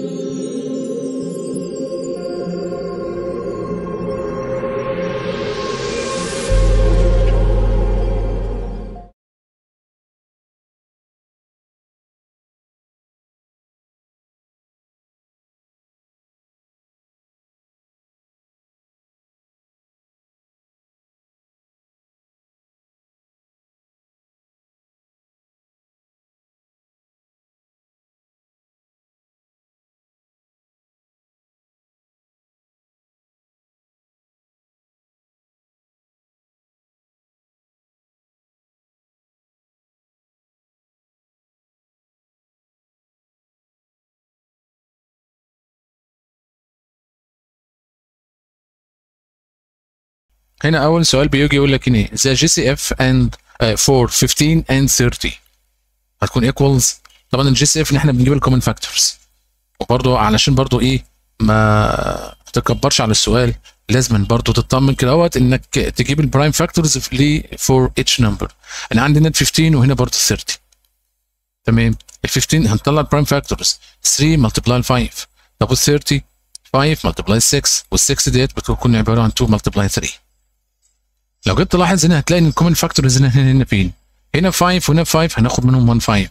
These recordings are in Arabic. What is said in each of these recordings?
Thank you. هنا أول سؤال بيجي يقول لك إيه the GCF and uh, for 15 and 30 هتكون equals. طبعا ال GCF إن إحنا بنجيب ال common factors وبرضه علشان برضه إيه ما تكبرش على السؤال لازم برضه تطمن كده أهوت إنك تجيب ال prime factors ل for each number. أنا عندي هنا 15 وهنا برضه 30 تمام؟ ال 15 هنطلع ال prime factors 3 multiply 5 طب وال 30 5 multiply 6 وال 6 ديت بتكون عبارة عن 2 multiply 3 لو جيت تلاحظ هنا هتلاقي إن ال common factors هنا هنا فين؟ هنا 5 وهنا 5 هناخد منهم 1 5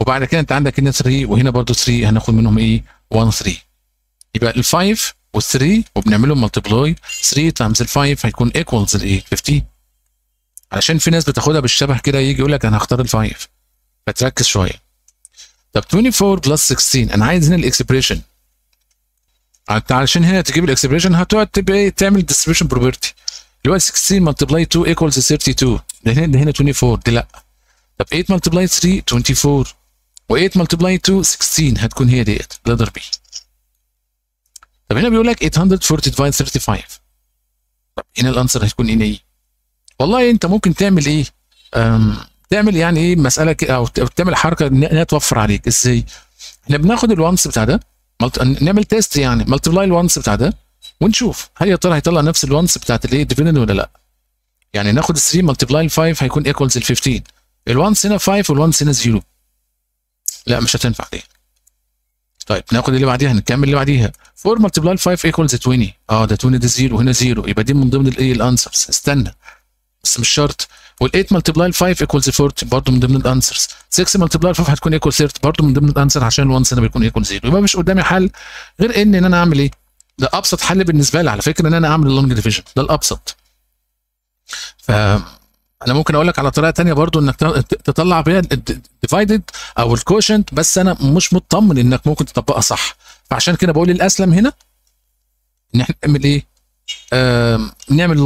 وبعد كده أنت عندك هنا 3 وهنا برضو 3 هناخد منهم إيه؟ 1 3 يبقى ال 5 وال 3 وبنعملهم multiply 3 times ال 5 هيكون equals الايه؟ 15 علشان في ناس بتاخدها بالشبه كده يجي يقول لك أنا هختار ال 5 فتركز شوية. طب 24 plus 16 أنا عايز هنا ال expression علشان هنا تجيب ال expression هتقعد تبقى تعمل distribution property هو 16 multiply 2 equals 32 ده هنا ده هنا 24 دي لا طب 8 multiply 3 24 و8 multiply 2 16 هتكون هي ديت letter B طب هنا بيقول لك 840 divide 35 طب هنا ال answer هتكون هنا إيه؟ والله انت ممكن تعمل إيه؟ تعمل يعني إيه مسألة كده أو تعمل حركة انها توفر عليك. إزاي؟ إحنا بناخد ال ones بتاع ده نعمل test يعني multiply ال ones بتاع ده ونشوف هل يا ترى هيطلع نفس ال ones بتاعت الايه dividend ولا لا. يعني ناخد 3 multiply 5 هيكون equals ال 15 ال ones هنا 5 وال ones هنا 0 لا مش هتنفع دي. طيب ناخد اللي بعديها نكمل اللي بعديها. 4 multiply 5 equals 20 آه ده 20 ده 0 وهنا 0 يبقى دي من ضمن الايه ال answers استنى. بس مش شرط. وال 8 multiply 5 equals 40 برضه من ضمن ال answers 6 multiply 5 هتكون equal 30 برضه من ضمن ال answer عشان ال ones هنا بيكون equal 0 يبقى مش قدامي حل غير إن أنا أعمل إيه؟ ده أبسط حل بالنسبة لي على فكرة إن أنا أعمل ال long division ده الأبسط. ف أنا ممكن أقول لك على طريقة تانية برضو إنك تطلع بيها ال divided أو ال quotient بس أنا مش مطمن إنك ممكن تطبقها صح. فعشان كده بقول الأسلم هنا. إن إحنا نعمل إيه؟ آه نعمل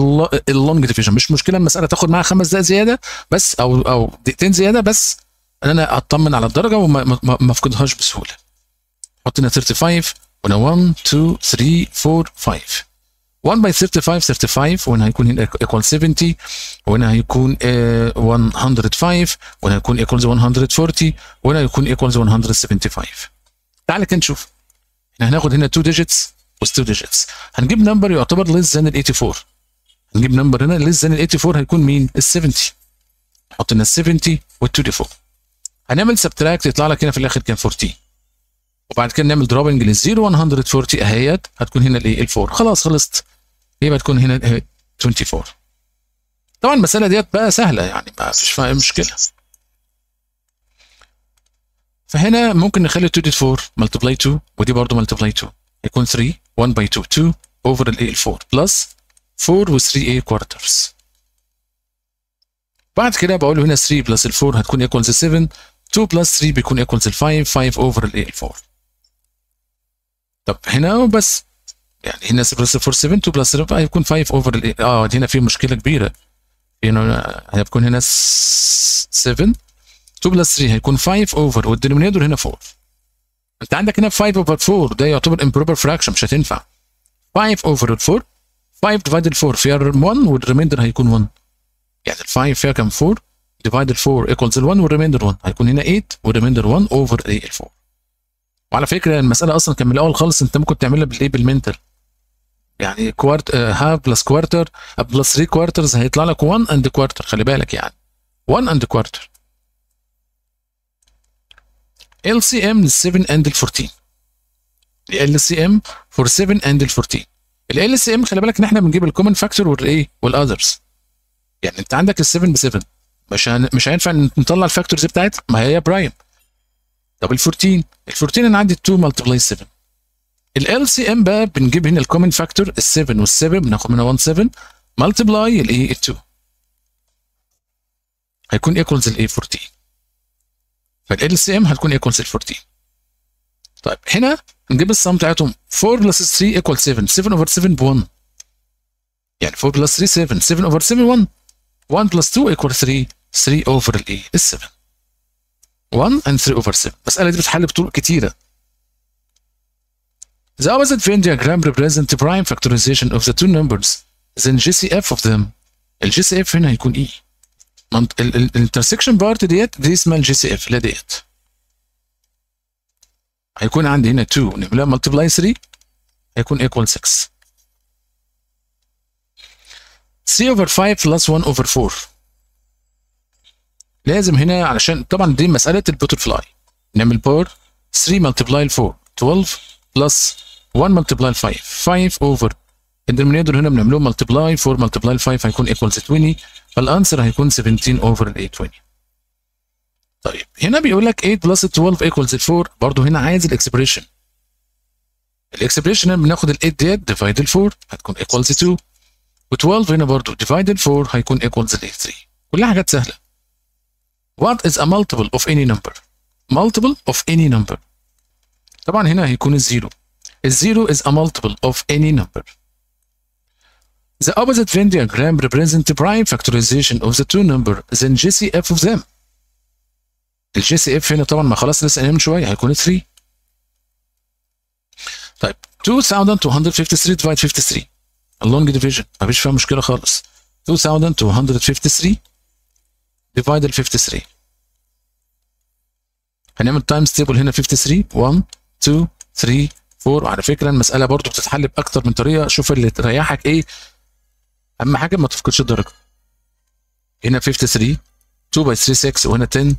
ال long division مش مشكلة المسألة تاخد معاها خمس دقائق زيادة بس أو أو دقيقتين زيادة بس إن أنا أطمن على الدرجة وما ما أفقدهاش بسهولة. حط هنا 35 هنا 1 2 3 4 5 1 by 35 35 وهنا هيكون هنا equal 70 وهنا هيكون uh, 105 وهنا هيكون equals 140 وهنا هيكون equals 175 تعال كده نشوف. إحنا هناخد هنا 2 digits و 2 digits. هنجيب number يعتبر less than ال 84 هنجيب number هنا less than ال 84 هيكون مين؟ ال 70 نحط هنا ال 70 وال 24 هنعمل subtract يطلع لك هنا في الآخر كام؟ 14 وبعد كده نعمل dropping لل zero 140 اهيت هتكون هنا الايه ال four خلاص خلصت. يبقى تكون هنا 24 طبعا المسألة ديت بقى سهلة يعني ما فيش فيها مشكلة. فهنا ممكن نخلي 2 دي 4 multiply 2 ودي برضه multiply 2 يكون 3 1 by 2 2 over الايه 4 plus 4 و 3 إيه quarters بعد كده بقول هنا 3 plus ال 4 هتكون equals 7 2 plus 3 بيكون equals 5 5 over الايه 4 طب هنا بس يعني هنا plus 4 7 2 plus 3 هيكون 5 over آه هنا في مشكلة كبيرة. هنا هيكون هنا 7 2 plus 3 هيكون 5 over وال denominator هنا 4 أنت عندك هنا 5 over 4 ده يعتبر improper fraction مش هتنفع. 5 over 4 5 divided 4 فيها 1 وال remainder هيكون 1 يعني ال 5 فيها كام 4 divided 4 equals ال 1 وال remainder 1 هيكون هنا 8 وال remainder 1 over إيه ال 4 وعلى فكرة المسألة أصلا كان من الأول خالص أنت ممكن تعملها بالايه بال mental. يعني quarter half plus quarter plus 3 quarters هيطلع لك 1 and quarter خلي بالك يعني. 1 and quarter LCM 7 and 14 LCM for 7 and ال 14 LCM خلي بالك إن إحنا بنجيب ال common factor والايه وال others يعني أنت عندك ال 7 ب 7 مش. مش هينفع نطلع ال factors بتاعتها. ما هي prime طب ال 14 ال 14 أنا عندي 2 multiply 7 ال LCM بقى بنجيب هنا ال common factor ال 7 وال 7 بناخد منها 1 7 multiply الايه ال 2 هيكون equals الايه 14 فال LCM هتكون equals ال 14 طيب هنا نجيب السم بتاعتهم 4 plus 3 equal 7 7 over 7 ب 1 يعني 4 plus 3 7 7 over 7 1 1 plus 2 equal 3 3 over الايه ال 7 1 and 3 over 7 المسألة دي بتحل بطرق كتيرة. The opposite Venn diagram represent the prime factorization of the two numbers. Then GCF of them ال GCF هنا هيكون إيه؟ ال intersection part ديت دي اسمها ال GCF لا ديت. هيكون عندي هنا 2 نعملها multiply 3 هيكون equal 6 3 over 5 plus 1 over 4 لازم هنا علشان طبعا دي مسألة ال butterfly نعمل power 3 multiply 4 12 plus 1 multiply 5 5 over ال denominator هنا بنعمله multiply 4 multiply 5 هيكون equals 20 فال answer هيكون 17 over ال 20 طيب هنا بيقول لك 8 plus 12 equals 4 برضه هنا عايز ال expression ال expression هنا بناخد ال 8 ديت divide ال 4 هتكون equals 2 و12 هنا برضه divide ال 4 هيكون equals ال 3 كلها حاجات سهلة. What is a multiple of any number? Multiple of any number. طبعا هنا هيكون الزيرو. الزيرو is a multiple of any number. The opposite Venn diagram represents the prime factorization of the two number then GCF of them. ال GCF هنا طبعا ما خلاص لسه قايلين من شويه هيكون 3. طيب 2253 divide 53 long division مفيش فيها مشكله خالص. 2253 divide ال 53 هنعمل times table هنا 53 1 2 3 4 وعلى فكرة المسألة برضو بتتحل باكتر من طريقة. شوف اللي تريحك إيه. أهم حاجة ما تفقدش الدرجة. هنا 53 2 by 3 6 وهنا 10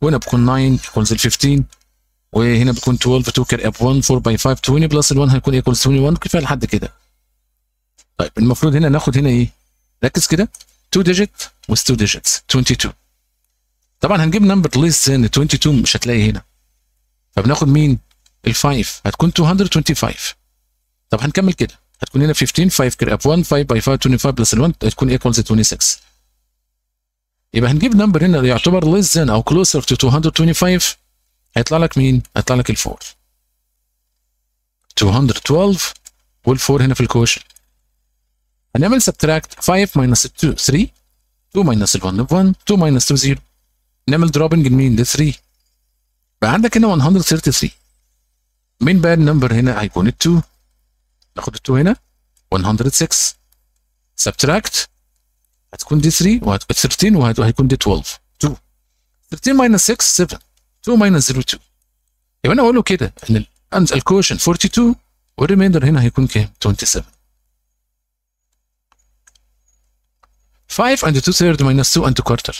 وهنا بيكون 9 equals 15 وهنا بيكون 12 2 carry up 1 4 by 5 20 plus ال 1 هيكون equals 21 كفاية لحد كده. طيب المفروض هنا ناخد هنا إيه؟ ركز كده. 2 digit with 2 digits. 22 طبعا هنجيب number less than 22 مش هتلاقي هنا. فبناخد مين؟ ال 5 هتكون 225 طب هنكمل كده. هتكون هنا 15 5 كده. up 1 5 by 5 25 plus ال 1 هتكون equals 26 يبقى هنجيب number هنا يعتبر less than أو closer to 225 هيطلع لك مين؟ هيطلع لك ال 4 212 وال 4 هنا في ال quotient. هنعمل subtract 5 minus 2 3 2 minus ال 1 1 2 minus 2 0 نعمل dropping لمين؟ ل 3 بقى عندك هنا 133 مين بقى ال number هنا هيكون ال 2 ناخد ال 2 هنا 106 subtract هتكون دي 3 وهت 13 وهيكون دي 12 2 13 minus 6 7 2 minus 0 2 يبقى أنا أقول له كده ان ال quotient 42 وال remainder هنا هيكون كام؟ 27 5 and 2 third minus 2 and 2 quarter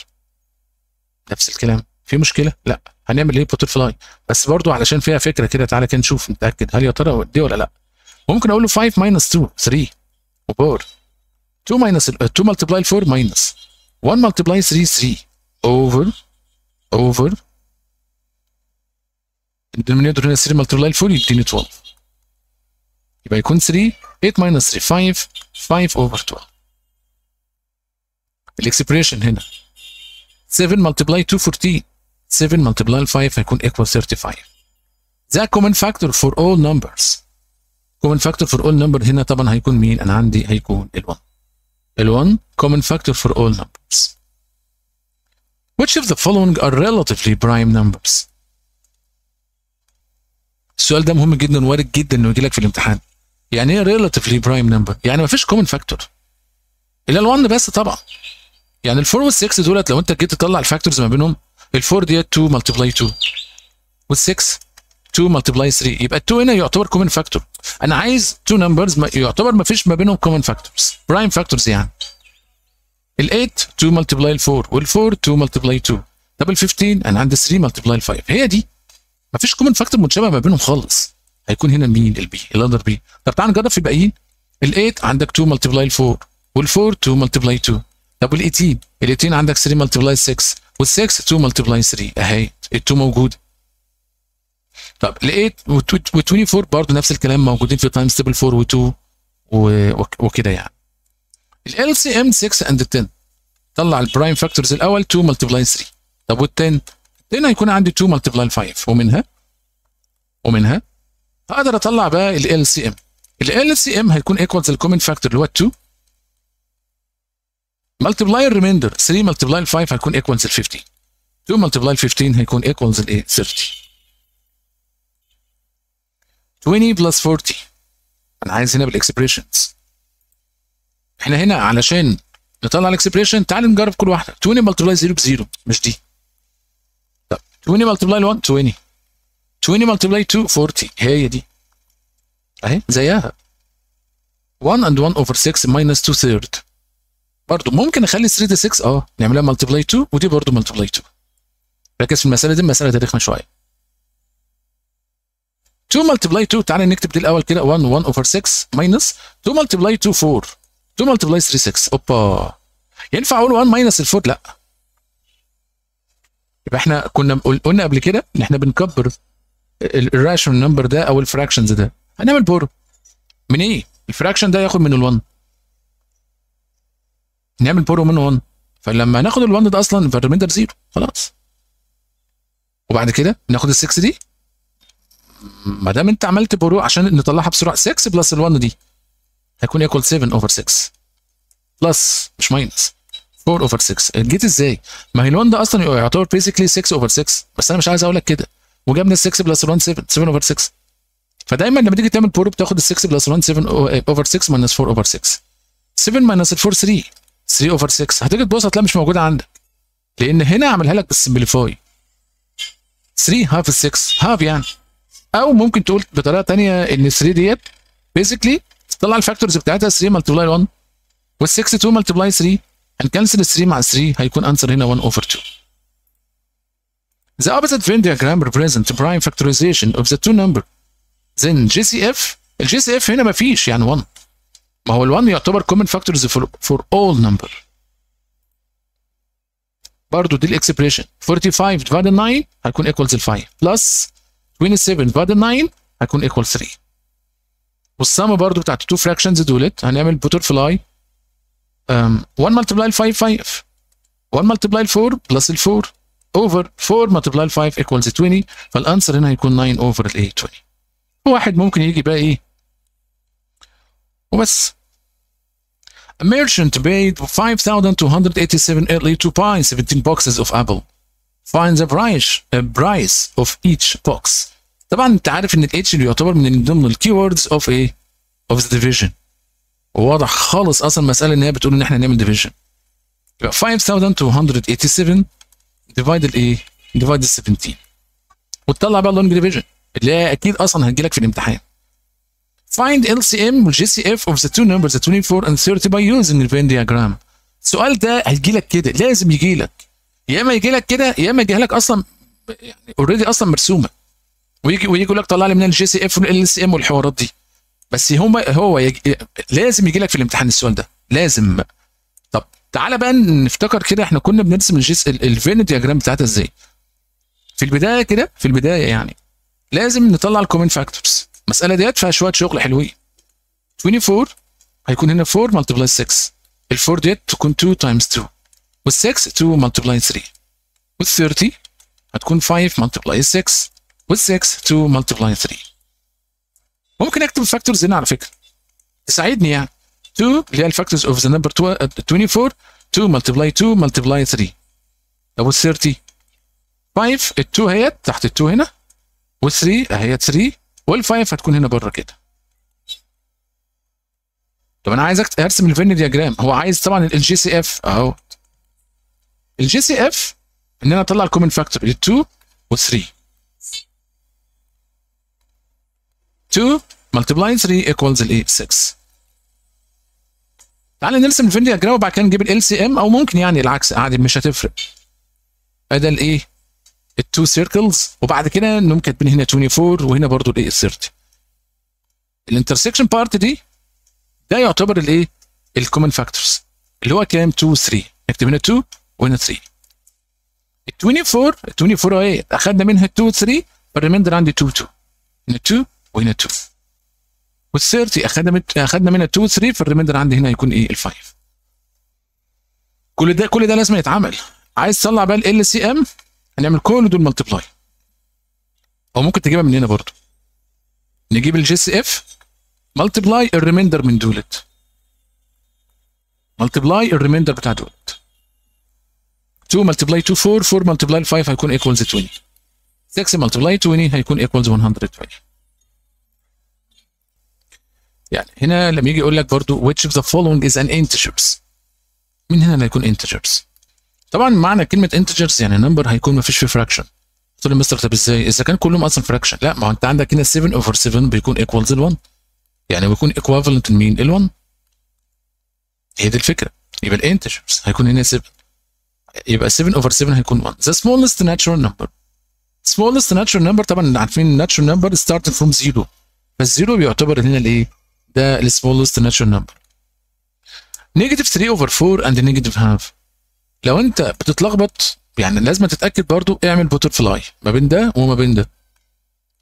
نفس الكلام. في مشكلة؟ لا. هنعمل إيه؟ butterfly. بس برضو علشان فيها فكرة كده تعالى كده نشوف نتأكد. هل يا ترى دي ولا لا؟ ممكن أقول له 5 minus 2 3 و power 2 minus 2 multiply 4 minus 1 multiply 3 3 over over ال denominator هنا 3 multiply 4 يديني 12 يبقى يكون 3 8 minus 3 5 5 over 12 ال expression هنا 7 multiply 214 7 multiply 5 هيكون equal 35 the common factor for all numbers common factor for all number هنا طبعا هيكون مين؟ أنا عندي هيكون ال1 ال1 common factor for all numbers which of the following are relatively prime numbers? السؤال ده مهم جدا وارد جدا إنه يجي لك في الامتحان. يعني إيه relatively prime number يعني ما فيش common factor الا ال1 بس طبعا. يعني ال 4 وال 6 دولت لو انت جيت تطلع ال factors ما بينهم ال 4 ديت 2 multiply 2 وال 6 2 multiply 3 يبقى ال 2 هنا يعتبر common factor أنا عايز 2 numbers يعتبر ما فيش ما بينهم common factors prime factors يعني. ال 8 2 multiply ال 4 وال 4 2 multiply 2 طب ال 15 أنا عندي 3 multiply 5 هي دي. ما فيش common factor متشابه ما بينهم خالص. هيكون هنا مين ال B ال other B طب تعال نجرب في الباقيين. ال8 عندك 2 multiply 4 وال4 2 multiply 2 طب وال18 ال18 عندك 3 multiply 6 وال6 2 multiply 3 أهي ال2 موجوده طب ال8 و24 برضه نفس الكلام موجودين في times table 4 و2 وكده يعني. LCM 6 and 10 طلع ال prime factors الأول 2 multiply 3 طب وال10 10 هيكون عندي 2 multiply 5 ومنها؟ ومنها؟ أقدر أطلع بقى ال LCM ال LCM هيكون equals ال common factor اللي هو 2 multiply ال remainder 3 multiply 5 هيكون equals ال 50 2 multiply 15 هيكون equals الايه 30 20 plus 40 أنا عايز هنا بال expressions إحنا هنا علشان نطلع ال expression تعال نجرب كل واحدة. 20 multiply 0 ب 0 مش دي. طب 20 multiply 1 20 20 multiply 2 40 هي دي. أهي زيها. 1 and 1 over 6 minus 2 third. برضه ممكن اخلي 3 ده 6 آه نعملها multiply 2 ودي برضه multiply 2 ركز في المسألة دي المسألة دي رخمه شوية. 2 multiply 2 تعالى نكتب دي الأول كده 1 1 over 6 minus 2 multiply 2 4 2 multiply 3 6 أوبا. ينفع أقول 1 minus ال 4 لا. يبقى إحنا كنا قلنا قبل كده إن إحنا بنكبر ال rational number ده أو ال fractions ده. هنعمل borrow من إيه؟ ال fraction ده ياخد من ال1 نعمل borrow منه 1 فلما ناخد ال1 ده أصلا فال remainder zero خلاص. وبعد كده ناخد ال 6 دي. ما دام أنت عملت borrow عشان نطلعها بسرعة. 6 plus ال1 دي هيكون equal 7 over 6 plus مش minus 4 over 6 جيت إزاي؟ ما هي ال1 ده أصلا يعتبر basically 6 over 6 بس أنا مش عايز أقول لك كده. وجبنا ال 6 plus ال1 7 7 over 6 فدايما لما تيجي تعمل borrow بتاخد ال 6 plus 1 7 over 6 minus 4 over 6 7 minus ال 4 3 3 over 6 هتيجي تبص هتلاقيها مش موجودة عندك. لأن هنا عملها لك بال simplify. 3 هاف ال 6 هاف يعني. أو ممكن تقول بطريقة ثانية إن 3 ديت basically تطلع ال factors بتاعتها 3 multiply 1 وال 6 2 multiply 3 هن cancel ال 3 مع 3 هيكون answer هنا 1 over 2 The opposite Venn diagram represents prime factorization of the two number. Then GCF GCF هنا ما فيش يعني 1 ما هو ال 1 يعتبر common factors for, for all number. برضه دي ال expression 45 divided 9 هيكون equals ال 5 plus 27 divided 9 هيكون equal 3 والسم برضه بتاعت ال two fractions دولت هنعمل butterfly 1 multiply 5 5 1 multiply 4 plus ال 4 over 4 multiply 5 equals 20 فال answer هنا هيكون 9 over ال 8 20 واحد ممكن يجي بقى إيه؟ وبس A merchant paid 5,287 LE to buy 17 boxes of apple. Find the price, uh, price of each box. طبعا أنت عارف إن ال each اللي يعتبر من ضمن ال keywords of إيه؟ of the division. وواضح خالص أصلا المسألة إن هي بتقول إن إحنا نعمل division. يبقى 5,287 divide إيه؟ divide 17. وتطلع بقى ال long division اللي هي أكيد أصلا هتجي لك في الامتحان. Find LCM وال GCF of the two numbers 24 and 30 by using the Venn diagram. السؤال ده هيجي لك كده لازم يجي لك يا إما يجي لك كده يا إما يجي لك أصلا يعني already أصلا مرسومة. ويجي ويجي يقول لك طلع لي من ال GCF وال LCM والحوارات دي. بس هم هو يجي لازم يجي لك في الامتحان السؤال ده. لازم. طب تعالى بقى نفتكر كده إحنا كنا بنرسم الجيس ال Venn diagram بتاعتها إزاي. في البداية كده في البداية يعني لازم نطلع ال common factors المسألة ديت فيها شوية شغل حلوين. 24 هيكون هنا 4 multiply 6 ال 4 ديت تكون 2 times 2 وال 6 2 multiply 3 وال 30 هتكون 5 multiply 6 وال 6 2 multiply 3 ممكن أكتب ال factors هنا على فكرة. تساعدني يعني. 2 اللي هي ال factors of the number 24 2 multiply 2 multiply 3 طب وال 30 5 ال 2 اهيت تحت ال 2 هنا. وال 3 اهيت 3 وال 5 هتكون هنا بره كده. طب أنا عايز ارسم ال Venn diagram هو عايز طبعا ال GCF اهو ال GCF إن أنا أطلع ال common factor ال 2 و 3 2 multiply 3 equals ال 6 تعالى نرسم ال Venn diagram وبعد كده نجيب LCM أو ممكن يعني العكس. عادي مش هتفرق. ادي الايه ال two circles وبعد كده نقوم كاتبين هنا 24 وهنا برضو الايه 30 ال intersection part دي ده يعتبر الايه ال common factors اللي هو كام؟ 2 3 نكتب هنا 2 وهنا 3 ال 24 ال 24 أهي أخدنا منها 2 3 فال remainder عندي 2 2 هنا 2 وهنا 2 وال 30 أخدنا من أخدنا منها 2 3 فال remainder عندي هنا هيكون إيه ال 5 كل ده كل ده لازم يتعمل. عايز تطلع بقى LCM هنعمل كل دول multiply أو ممكن تجيبها من هنا برضه؟ نجيب ال GCF multiply ال remainder من دولت. multiply ال remainder بتاع دولت. 2 multiply 2 4 4 multiply 5 هيكون equals 20 6 multiply 20 هيكون equals 120 يعني هنا لما يجي يقول لك برضو which of the following is an integers مين هنا هيكون integers طبعا معنى كلمة integers يعني number هيكون ما فيش فيه fraction. قلت له مستر طب إزاي؟ إذا كان كلهم أصلا fraction. لا ما هو أنت عندك هنا 7 over 7 بيكون equals ال 1 يعني بيكون equivalent لمين ال 1 هي دي الفكرة. يبقى ال integers هيكون هنا 7 يبقى 7 over 7 هيكون 1 the smallest natural number. Smallest natural number طبعا عارفين natural number starting from 0 فال zero بيعتبر هنا الإيه؟ ده ال smallest natural number. Negative 3 over 4 and negative half. لو انت بتتلخبط يعني لازم تتأكد برضو اعمل butterfly ما بين ده وما بين ده.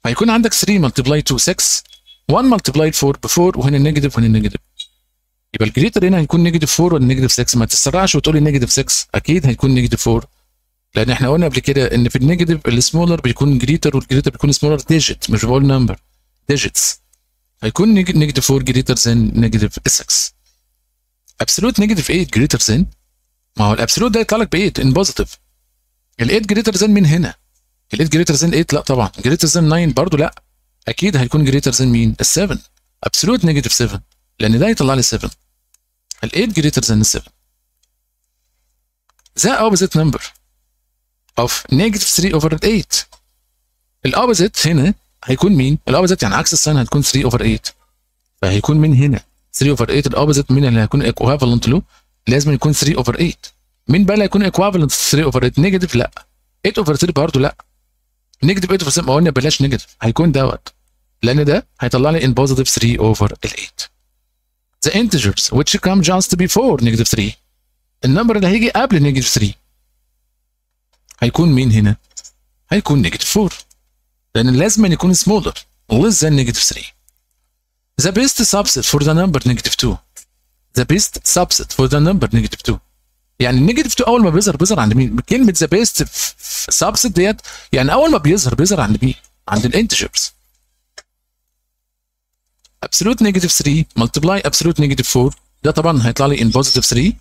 هيكون عندك 3 multiply 2 6 1 multiply 4 ب 4 وهنا negative وهنا negative يبقى ال greater هنا هيكون negative 4 ولا negative 6 ما تسرعش وتقولي negative 6 أكيد هيكون negative 4 لأن إحنا قلنا قبل كده إن في ال negative ال smaller بيكون greater وال greater بيكون smaller digit مش بقول number digits هيكون negative 4 greater than negative 6 absolute negative 8 greater than ما هو ال absolute ده يطلع لك ب 8 in positive ال 8 greater than من هنا؟ ال 8 greater than 8 لا طبعا. greater than 9 برضه لا. أكيد هيكون greater than مين؟ ال 7 absolute negative 7 لأن ده يطلع لي 7 ال 8 greater than 7 the opposite number of negative 3 over 8 ال opposite هنا هيكون مين؟ ال opposite يعني عكس ال sign هتكون 3 over 8 فهيكون من هنا؟ 3 over 8 ال opposite مين اللي هيكون equivalent له؟ لازم يكون 3 over 8 مين بقى اللي هيكون equivalent 3 over 8 negative لا 8 over 3 برضه لا negative 8 over 7 ما قلنا بلاش negative هيكون دوت لأن ده هيطلع لي in positive 3 over ال 8 the integers which come just before negative 3 ال number اللي هيجي قبل negative 3 هيكون مين هنا؟ هيكون negative 4 لأن لازم يكون smaller less than negative 3 the best subset for the number negative 2 the best subset for the number negative 2 يعني ال negative 2 أول ما بيظهر بيظهر عند مين؟ كلمة the best subset ديت يعني أول ما بيظهر بيظهر عند مين؟ عند ال integers absolute negative 3 multiply absolute negative 4 ده طبعا هيطلع لي in positive 3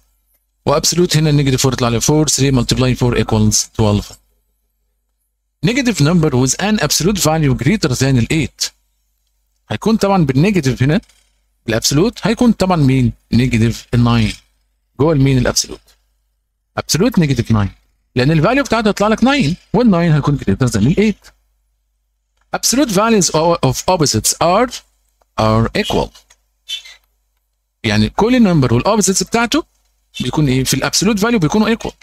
و absolute هنا negative 4 يطلع لي 4 3 multiply 4 equals 12 negative number with an absolute value greater than ال 8 هيكون طبعا بال negative هنا ال absolute هيكون طبعا مين؟ negative 9 جوه المين ال absolute absolute negative 9 لأن ال value بتاعته هيطلع لك 9 وال 9 هيكون than ال 8 absolute values of opposites are are equal. يعني كل number وال opposites بتاعته بيكون إيه؟ في ال absolute value بيكونوا equal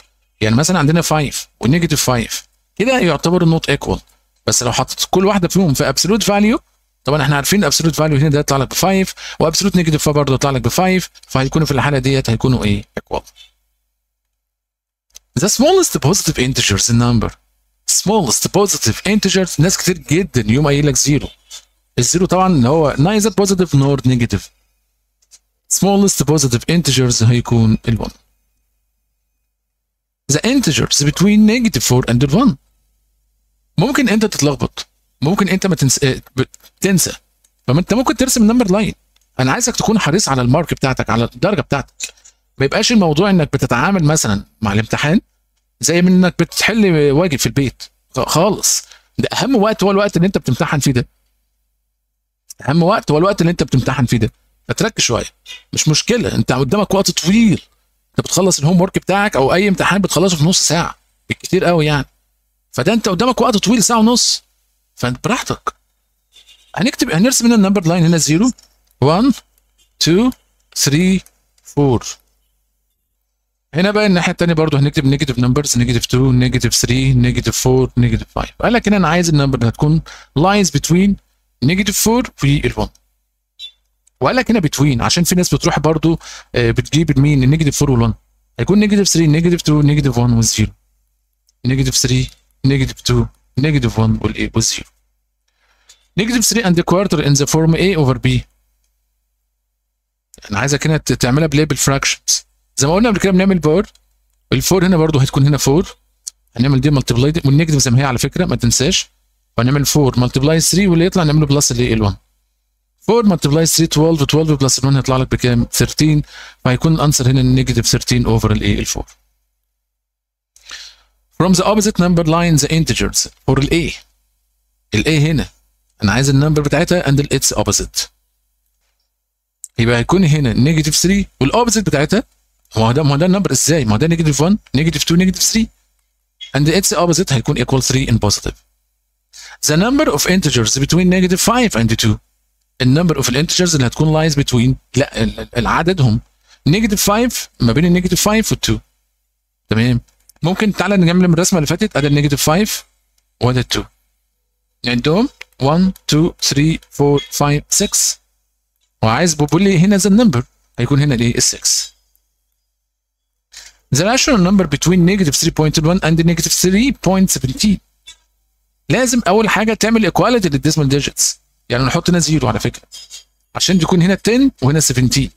يعني مثلا عندنا 5 وال negative 5 كده يعتبر ال not equal بس لو حطيت كل واحدة فيهم في absolute value طبعا إحنا عارفين ال absolute value هنا ده يطلع لك ب 5 و absolute negative برضه يطلع لك ب 5 فهيكونوا في الحالة ديت هيكونوا إيه؟ equal The smallest positive integers in number? Smallest positive integers ناس كتير جدا يوم قايل لك zero ال zero طبعا اللي هو neither positive nor negative. Smallest positive integers هيكون ال 1 the integers between negative 4 and ال 1 ممكن أنت تتلخبط. ممكن أنت ما ب- تنسى. فما أنت ممكن ترسم ال number line أنا عايزك تكون حريص على ال mark بتاعتك على الدرجة بتاعتك. ما يبقاش الموضوع إنك بتتعامل مثلا مع الامتحان زي من إنك بتحل واجب في البيت. خالص. ده أهم وقت هو الوقت اللي أنت بتمتحن فيه ده. أهم وقت هو الوقت اللي أنت بتمتحن فيه ده. فتركز شوية. مش مشكلة. أنت قدامك وقت طويل. أنت بتخلص ال homework بتاعك أو أي امتحان بتخلصه في نص ساعة. بالكتير قوي يعني. فده أنت قدامك وقت طويل ساعة ونص. فأنت براحتك. هنكتب هنرسم هنا ال number line هنا. 0 1 2 3 4 هنا بقى الناحية الثانية برضه هنكتب negative numbers negative 2 negative 3 negative 4 negative 5 قال لك هنا أنا عايز ال number اللي هتكون lies between negative 4 وال 1 وقال لك هنا between عشان في ناس بتروح برضو آه، بتجيب مين؟ ال negative 4 وال1 هيكون negative 3 negative 2 negative 1 وال zero negative 3 negative 2 negative 1 والايه وال zero negative 3 and the quarter in the form A over B. أنا عايزك هنا تعملها بليبل fractions زي ما قلنا قبل كده بنعمل power ال four هنا برضو هتكون هنا 4 هنعمل دي multiply دي وال negative زي ما هي على فكرة ما تنساش. وهنعمل 4 multiply 3 واللي يطلع نعمله plus اللي ال1 4 multiply 3 12 12 plus ال1 هيطلع لك بكام؟ 13 فهيكون ال answer هنا negative 13 over الايه ال4 From the opposite number line the integers for ال A. ال A هنا. أنا عايز ال number بتاعتها and its opposite. يبقى هيكون هنا negative 3 وال opposite بتاعتها هو ده ما ده ال number إزاي؟ ما ده negative 1 negative 2 negative 3 and its opposite هيكون equal 3 in positive. The number of integers between negative 5 and 2 ال number of ال integers اللي هتكون lies between لا العددهم negative 5 ما بين ال negative 5 وال 2 تمام؟ ممكن تعالى نعمل من الرسمه اللي فاتت ادي ال negative 5 وادي ال 2 عندهم 1 2 3 4 5 6 وعايز يقول لي هنا the ال number هيكون هنا الايه ال 6 The rational number between negative 3.1 and negative 3.17 لازم أول حاجة تعمل equality لل decimal digits يعني نحط هنا زيرو على فكرة عشان تكون هنا 10 وهنا 17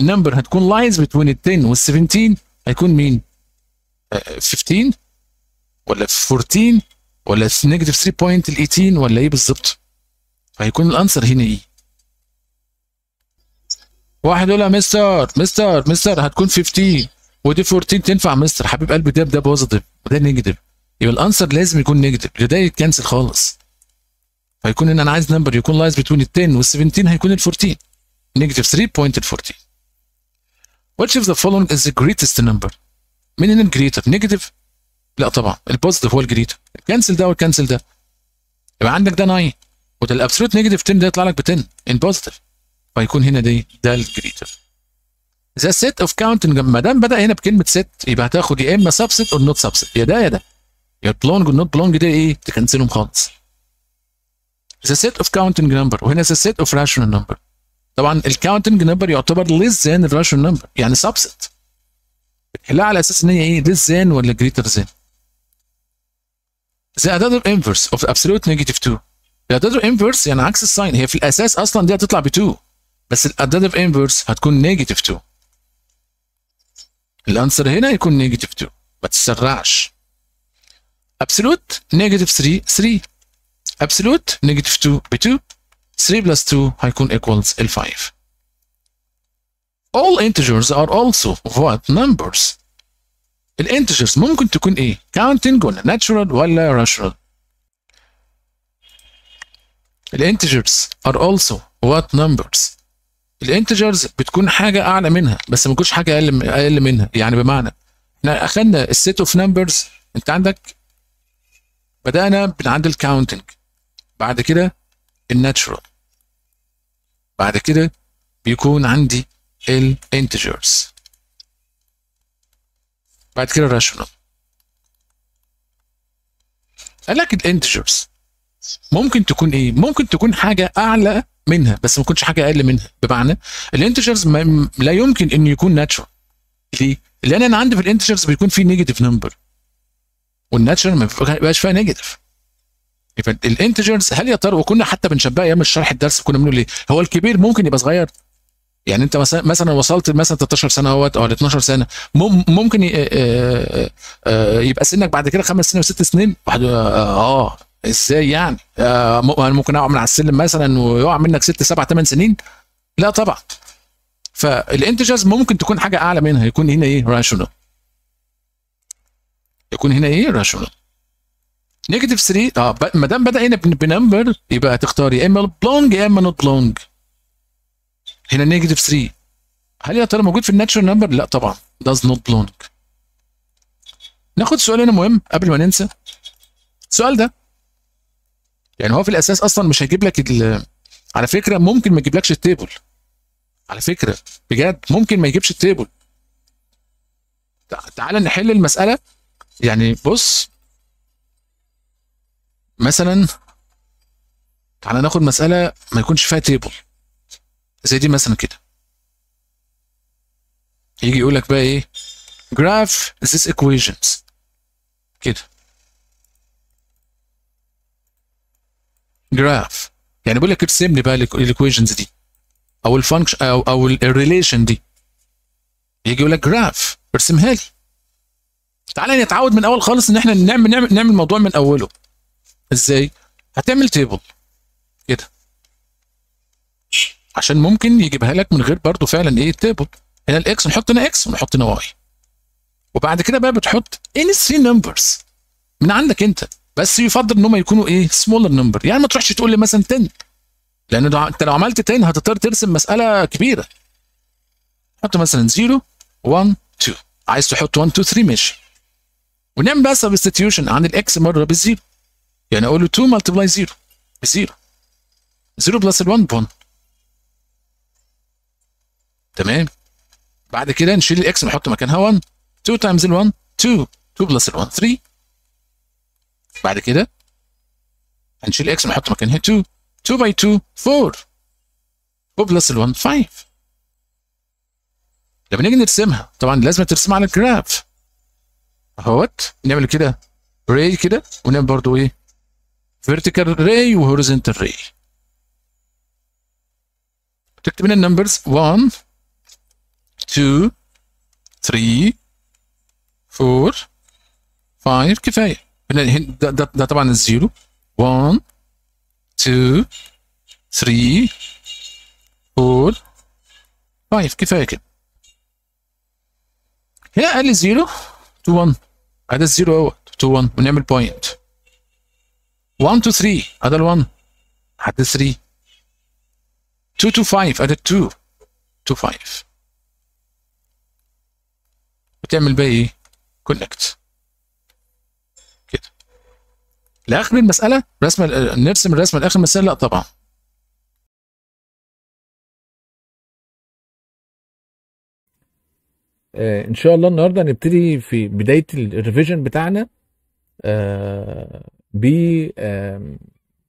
ال number هتكون lies between ال 10 وال 17 هيكون مين؟ آه، 15 ولا 14 ولا negative 3.18 ولا إيه بالظبط؟ فهيكون ال answer هنا إيه؟ واحد يقول يا mister mister mister هتكون 15 ودي 14 تنفع مستر. حبيب قلبي ده ده positive وده negative يبقى ال answer لازم يكون negative ده يت cancel خالص. فيكون إن أنا عايز number يكون lies بين ال 10 وال 17 هيكون ال 14 negative 3.14 Which of the following is the greatest number؟ مين هنا ال greater؟ negative؟ لا طبعا. ال positive هو ال greater cancel ده وال cancel ده. يبقى عندك ده 9 وده ال absolute negative 10 ده يطلع لك ب 10 ان positive فيكون هنا دي ده ال greater The set of counting ما دام بدأ هنا بكلمة set يبقى هتاخد يا إما subset أو not subset يا ده يا ده. يا belong وال not belong ده إيه؟ ت cancel هم خالص. the set of counting number وهنا the set of rational number طبعا ال counting number يعتبر less than ال rational number يعني subset بتحلها على أساس إن هي إيه؟ less than ولا greater than. The additive inverse of absolute negative 2 ال additive inverse يعني عكس ال sign هي في الأساس أصلا دي هتطلع ب 2 بس ال additive inverse هتكون negative 2 ال answer هنا يكون negative 2 ما تسرعش absolute negative 3 3 absolute negative 2 ب 2 3 plus 2 هيكون equals ال 5 all integers are also what? Numbers. ال integers ممكن تكون إيه؟ counting ولا natural ولا rational. ال integers are also what? Numbers. ال integers بتكون حاجة أعلى منها بس ما تكونش حاجة أقل أقل منها. يعني بمعنى إحنا أخدنا ال set of numbers أنت عندك بدأنا من عند ال counting بعد كده ال natural بعد كده بيكون عندي ال integers بعد كده ال rational قال لك ال integers ممكن تكون إيه؟ ممكن تكون حاجة أعلى منها بس ما تكونش حاجة أقل منها. بمعنى ال integers لا يمكن إنه يكون natural ليه؟ لأن أنا عندي في ال integers بيكون في negative number وال natural ما بيبقاش فيها negative يبقى ال integers هل يا ترى وكنا حتى بنشبهها أيام الشرح الدرس كنا بنقول إيه؟ هو الكبير ممكن يبقى صغير. يعني أنت مثلا مثلا وصلت مثلا 13 سنة أهوت أو 12 سنة. مم- ممكن ي- آه، آه، يبقى سنك بعد كده خمس سنين وست سنين. آه آه، إزاي يعني؟ آه ممكن أقع من على السلم مثلا ويقع منك ست سبع ثمان سنين؟ لا طبعا. فال integers ممكن تكون حاجة أعلى منها. يكون هنا إيه؟ rational يكون هنا إيه؟ rational negative 3 آه ما دام بدأ هنا بن- ب number يبقى هتختار يا إما belong يا إما not belong هنا negative 3 هل يا ترى موجود في ال natural number؟ لا طبعا. Does not belong ناخد سؤال هنا مهم قبل ما ننسى. السؤال ده يعني هو في الأساس أصلا مش هيجيب لك على فكرة ممكن ما يجيبلكش ال table. على فكرة بجد ممكن ما يجيبش ال table. تع- تعال نحل المسألة. يعني بص. مثلا تعال ناخد مسألة ما يكونش فيها table. زي دي مثلا كده. يجي يقول لك بقى إيه؟ Graph these equations. كده. Graph. يعني بيقول لك ارسم لي بقى ال equations دي. أو ال function أو أو ال relation دي. يجي يقول لك graph ارسمها لي. تعالى نتعود من أول خالص إن إحنا نعمل نعمل نعمل الموضوع من أوله. إزاي؟ هتعمل table كده. عشان ممكن يجيبها لك من غير برضو فعلا إيه table هنا ال x نحط هنا x ونحط هنا y وبعد كده بقى بتحط ان 3 numbers من عندك أنت. بس يفضل إن هم يكونوا إيه smaller number يعني ما تروحش تقول لي مثلا 10 لأن أنت لو عملت 10 هتضطر ترسم مسألة كبيرة. حط مثلا 0 1 2 عايز تحط 1 2 3 ماشي. ونعمل بقى substitution عن ال x مرة بال zero يعني أقول له 2 multiply 0 ب zero. 0 plus ال 1 ب 1 تمام؟ بعد كده نشيل ال x نحط مكانها 1 2 times ال 1 2 2 plus ال 1 3 بعد كده هنشيل x نحط مكانها 2 2 by 2 4 4 plus ال 1 5 لما نيجي نرسمها طبعا لازم ترسمها على ال graph. أهوت نعمل كده ray كده ونعمل برضو إيه؟ vertical ray و horizontal ray تكتب هنا ال numbers 1 2 3 4 5 كفاية. هنا ده, ده, ده طبعا ال zero 1 2 3 4 5 كفاية كده. هنا قال لي 0 2 1 هذا ال zero اهوت 2 1 ونعمل point 1 2 3 هذا ال 1 هذا 3 2 2 5 هذا 2 2 5 وتعمل بقى إيه؟ connect كده لآخر المساله رسم نرسم الرسمه لاخر المساله لا طبعا. آه، إن شاء الله النهارده هنبتدي في بداية ال revision بتاعنا آه، ب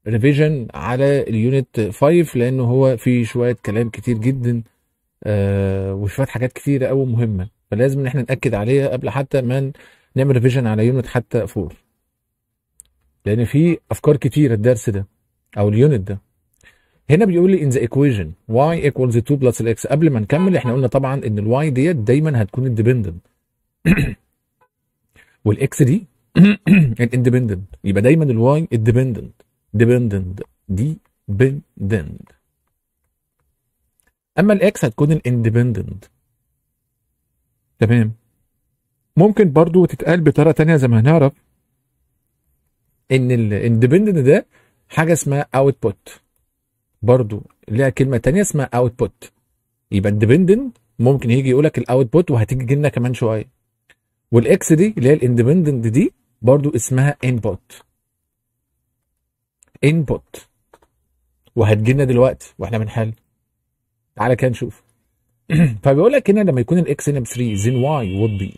revision على ال unit 5 لأنه هو فيه شوية كلام كتير جدا آه، وشوية حاجات كتيرة قوي مهمة. فلازم إن إحنا نأكد عليها قبل حتى ما نعمل revision على unit حتى 4 لأن في أفكار كتيره الدرس ده أو ال unit ده. هنا بيقول لي in the equation y equals 2 plus x. قبل ما نكمل إحنا قلنا طبعا إن ال y ديت دايما هتكون dependent وال x دي ال independent يبقى دايما ال y independent dependent dependent أما ال x هتكون ال independent تمام؟ ممكن برضو تتقال بطريقة تانية زي ما هنعرف. إن ال dependent ده حاجة اسمها output برضو ليها كلمة تانية اسمها output يبقى ال dependent ممكن يجي يقول لك ال output وهتيجي لنا كمان شوية. وال x دي اللي هي ال independent دي برضو اسمها input input وهتجي لنا دلوقتي وإحنا بنحل. تعالى كده نشوف. فبيقول لك هنا لما يكون ال x هنا ب 3 then y would be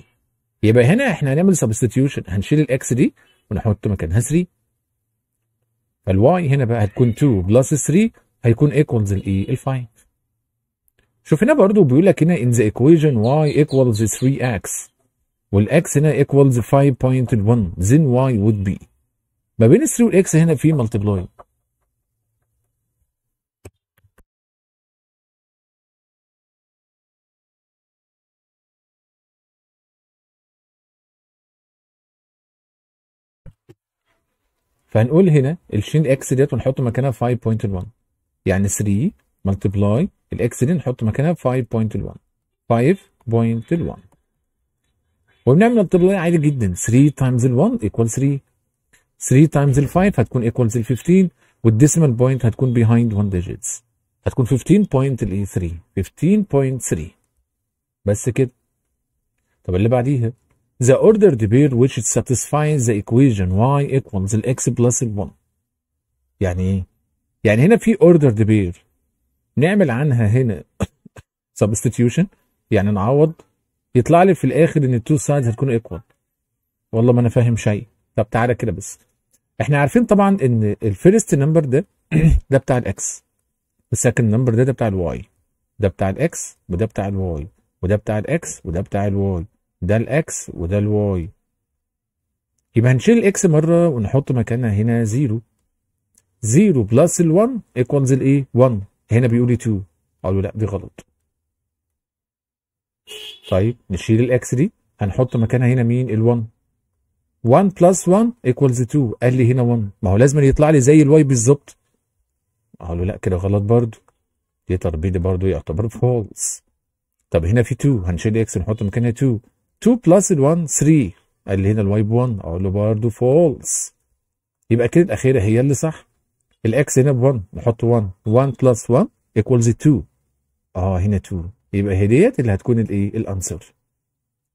يبقى هنا إحنا هنعمل substitution هنشيل ال x دي ونحط مكانها 3 فال y هنا بقى هتكون 2 plus 3 هيكون equals الايه ال 5 شوف هنا برضو بيقول لك هنا in the equation y equals 3x وال x هنا equals 5.1 then y would be. ما بين ال 3 وال x هنا في multiply فهنقول هنا الشين إكس ديت ونحط مكانها 5.1 يعني 3 multiply ال x دي نحط مكانها 5.1 5.1 وبنعمل multiply عادي جدا. 3 times ال 1 equal 3 3 times ال 5 هتكون equals ال 15 وال decimal point هتكون behind 1 digits هتكون 15.3 15.3 بس كده. طب اللي بعديها؟ The ordered pair which satisfies the equation y equals x plus 1 يعني إيه؟ يعني هنا في ordered pair نعمل عنها هنا substitution. يعني نعوض. يطلع لي في الآخر إن ال two sides هتكون equal. والله ما أنا فاهم شيء. طب تعالى كده بس. إحنا عارفين طبعا إن ال first number ده ده بتاع ال x ال second number ده ده بتاع ال y ده بتاع ال x وده بتاع ال y وده بتاع ال x وده بتاع ال y ده ال x وده ال y يبقى هنشيل ال x مرة ونحط مكانها هنا 0 0 plus ال 1 equals الايه 1 هنا بيقول لي 2 أقول له لا دي غلط. طيب نشيل ال x دي. هنحط مكانها هنا مين؟ ال 1 1 plus 1 equals 2 قال لي هنا 1 ما هو لازم يطلع لي زي ال y بالظبط. أقول له لا كده غلط برضو. دي تربيدي برضو يعتبر false طب هنا في 2 هنشيل x نحط مكانها 2 2 plus ال 1 3 قال لي هنا ال y ب 1 أقول له برضو false يبقى كده الاخيره هي اللي صح. ال x هنا ب 1 نحط 1 1 plus 1 equals 2 آه هنا 2 يبقى هي ديت اللي هتكون الايه ال answer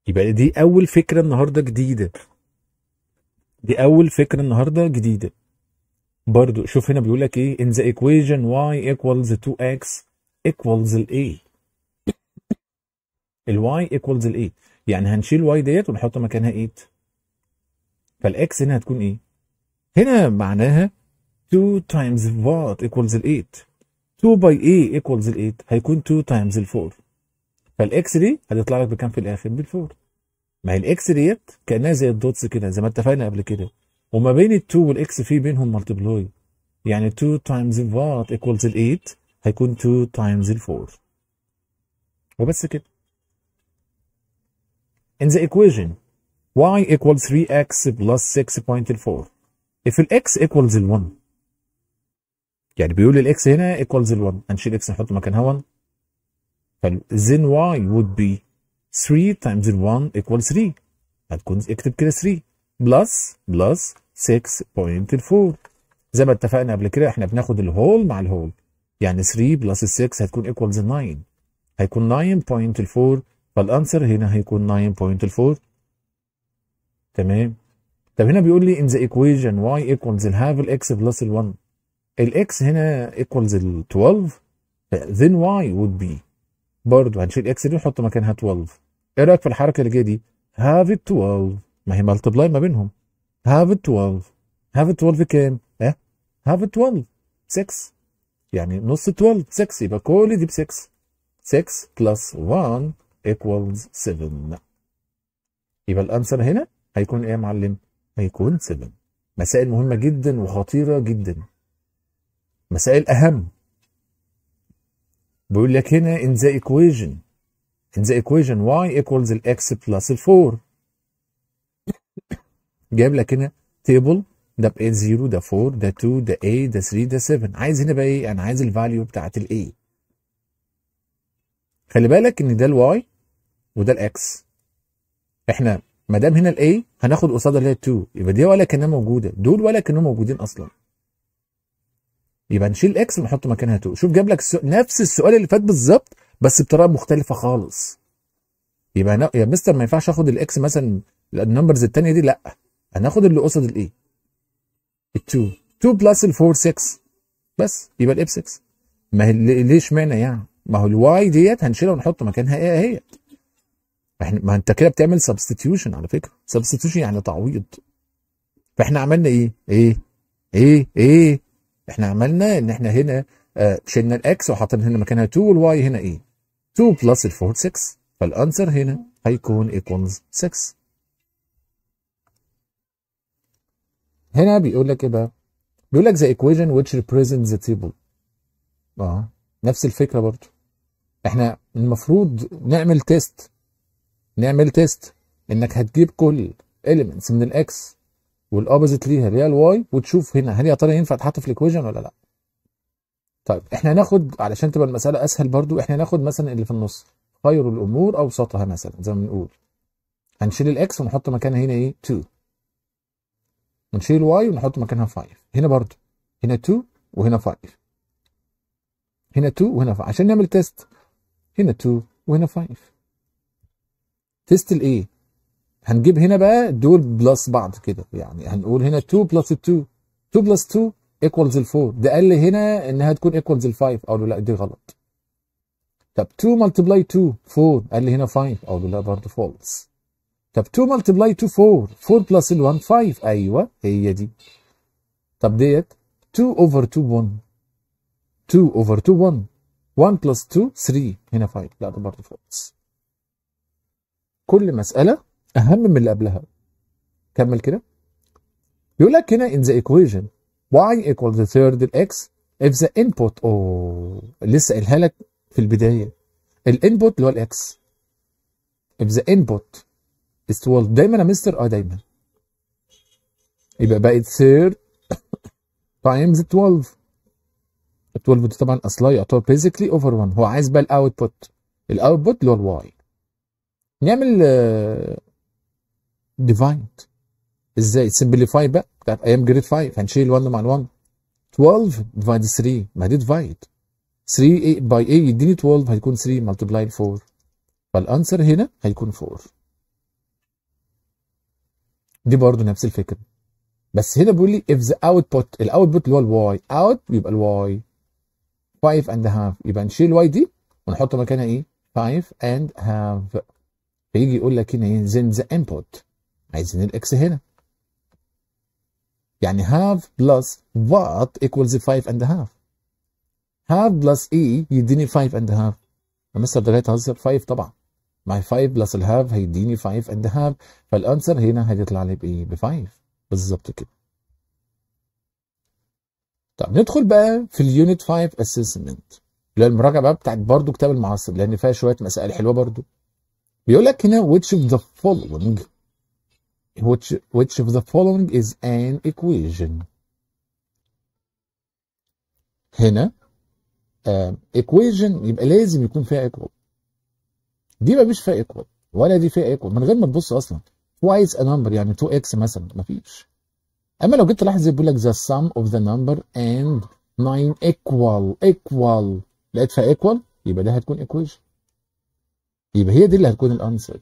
يبقى دي أول فكرة النهارده جديدة. دي أول فكرة النهارده جديدة. برضو شوف هنا بيقول لك إيه؟ in the equation y equals 2x equals ال a. ال y ال a. يعني هنشيل y ديت ونحط مكانها 8 فال x هنا هتكون إيه؟ هنا معناها 2 times what equals ال 8 2 by a equals ال 8 هيكون 2 times ال 4 فال x دي هتطلع لك بكام في الآخر؟ بال 4 ما هي ال x ديت كأنها زي ال dots كده زي ما اتفقنا قبل كده. وما بين ال 2 وال x في بينهم multiply يعني 2 times what equals ال 8 هيكون 2 times ال 4 وبس كده. In the equation y equals 3x plus 6.4 if x equals ال 1 يعني بيقول ال x هنا equals ال 1 هنشيل x نحط مكانها 1 then y would be 3 times ال 1 equals 3 هتكون اكتب كده 3 plus plus 6.4 زي ما اتفقنا قبل كده إحنا بناخد ال whole مع ال whole يعني 3 plus 6 هتكون equals 9 هيكون 9.4 فال answer هنا هيكون 9.4 تمام؟ طب هنا بيقول لي in the equation y equals half x plus ال 1 ال x هنا equals ال 12 then y would be. برضه هنشيل x دي ونحط مكانها 12 إيه رأيك في الحركة اللي جاية دي؟ half ال 12 ما هي مالتبلاي ما بينهم. have it 12 have it 12 كام؟ آه have it 12 6 يعني نص 12 6 يبقى كل دي ب 6 6 plus 1 equals 7 يبقى الانسر هنا هيكون إيه يا معلم؟ هيكون 7 مسائل مهمة جدا وخطيرة جدا. مسائل أهم. بيقول لك هنا in the equation. In the equation y equals x plus ال 4 جايب لك هنا table ده ب 0 ده 4 ده 2 ده 8 ده 3 ده 7 عايز هنا بقى إيه؟ أنا عايز ال value بتاعت ال a خلي بالك إن ده ال y وده ال x إحنا ما دام هنا ال a هناخد قصادها اللي هي 2 يبقى دي ولا كأنها موجودة. دول ولا كأنهم موجودين أصلا. يبقى نشيل x ونحط مكانها 2 شوف جاب لك السؤال نفس السؤال اللي فات بالظبط بس بطريقة مختلفة خالص. يبقى أنا... يا مستر ما ينفعش آخد ال x مثلا ال numbers الثانية دي لأ. هناخد اللي قصاد ال a ال 2 2 plus ال 4 6 بس. يبقى ال a ب 6 ما هي ليه اشمعنى يعني؟ ما هو ال y ديت هنشيلها ونحط مكانها إيه اهي. إحنا ما انت كده بتعمل substitution على فكرة. substitution يعني تعويض. فاحنا عملنا إيه؟ إيه؟ إيه؟ إيه؟ إحنا عملنا ان إحنا هنا آه شلنا ال x وحطينا هنا مكانها 2 وال y هنا إيه؟ 2 plus ال 4 6 فال answer هنا هيكون equals 6 هنا بيقول لك إيه بقى؟ بيقول لك the equation which represents the table. آه نفس الفكرة برضو. إحنا المفروض نعمل test. نعمل test انك هتجيب كل elements من ال x وال opposite ليها اللي هي ال y وتشوف هنا هل يا ترى ينفع تحط في ال equation ولا لا. طيب إحنا هناخد علشان تبقى المسألة أسهل برضو إحنا هناخد مثلا اللي في النص خير الأمور أوسطها مثلا زي ما بنقول. هنشيل ال x ونحط مكانها هنا إيه؟ 2 ونشيل y ونحط مكانها 5 هنا برضو. هنا 2 وهنا 5 هنا 2 وهنا 5 عشان نعمل test هنا 2 وهنا 5 test ال a هنجيب هنا بقى دول plus بعض كده. يعني هنقول هنا 2 plus 2 2 plus 2 equals ال 4 ده قال لي هنا إنها تكون equals ال 5 أقول له لا دي غلط. طب 2 multiply 2 4 قال لي هنا 5 أقول له لا برضه false طب 2 multiply 2 4 4 plus ال 1 5 أيوه هي دي. طب ديت 2 over 2 1 2 over 2 1 1 plus 2 3 هنا 5 لا ده برضه false كل مسألة أهم من اللي قبلها. كمل كده. بيقول لك هنا in the equation y equals the third x if the input oh لسه قايلها لك في البداية. ال input اللي هو ال x if the input is 12 دايما يا مستر آه دايما. يبقى بقت third times 12 ال 12 دي طبعا اصلها يعتبر basically over 1 هو عايز بقى ال output ال output اللي هو ال y نعمل divide إزاي؟ simplify بقى. بتاعت أيام grade 5 هنشيل 1 مع ال 1 12 divide 3 ما دي divide 3 by a يديني 12 هيكون 3 multiply 4 فال answer هنا هيكون 4 دي برضه نفس الفكرة. بس هنا بيقول لي if the output ال output اللي هو ال y اوت يبقى ال y 5 and half. يبقى نشيل ال y دي ونحط مكانها إيه؟ 5 and half. فيجي يقول لك هنا إيه the input. عايزين ال x هنا. يعني half plus what equals 5 and half. half plus إيه يديني 5 and half. مستر ده هتهزر 5 طبعا. مع 5 plus ال half هيديني 5 and half. فال answer هنا هيطلع لي بإيه؟ ب 5 بالظبط كده. طب ندخل بقى في ال unit 5 assessment اللي هي المراجعة بقى بتاعت برضه كتاب المعاصر لأن فيها شوية مسائل حلوة برضه بيقول لك هنا which of the following which which of the following is an equation هنا uh, equation يبقى لازم يكون فيها equal. دي ما فيش فيها equal ولا دي فيها equal. من غير ما تبص أصلا. twice a number يعني 2x مثلا. ما فيش أما لو جيت تلاحظ بيقول لك the sum of the number and 9 equal equal. لقيت فيها equal يبقى ده هتكون equation. يبقى هي دي اللي هتكون الانسر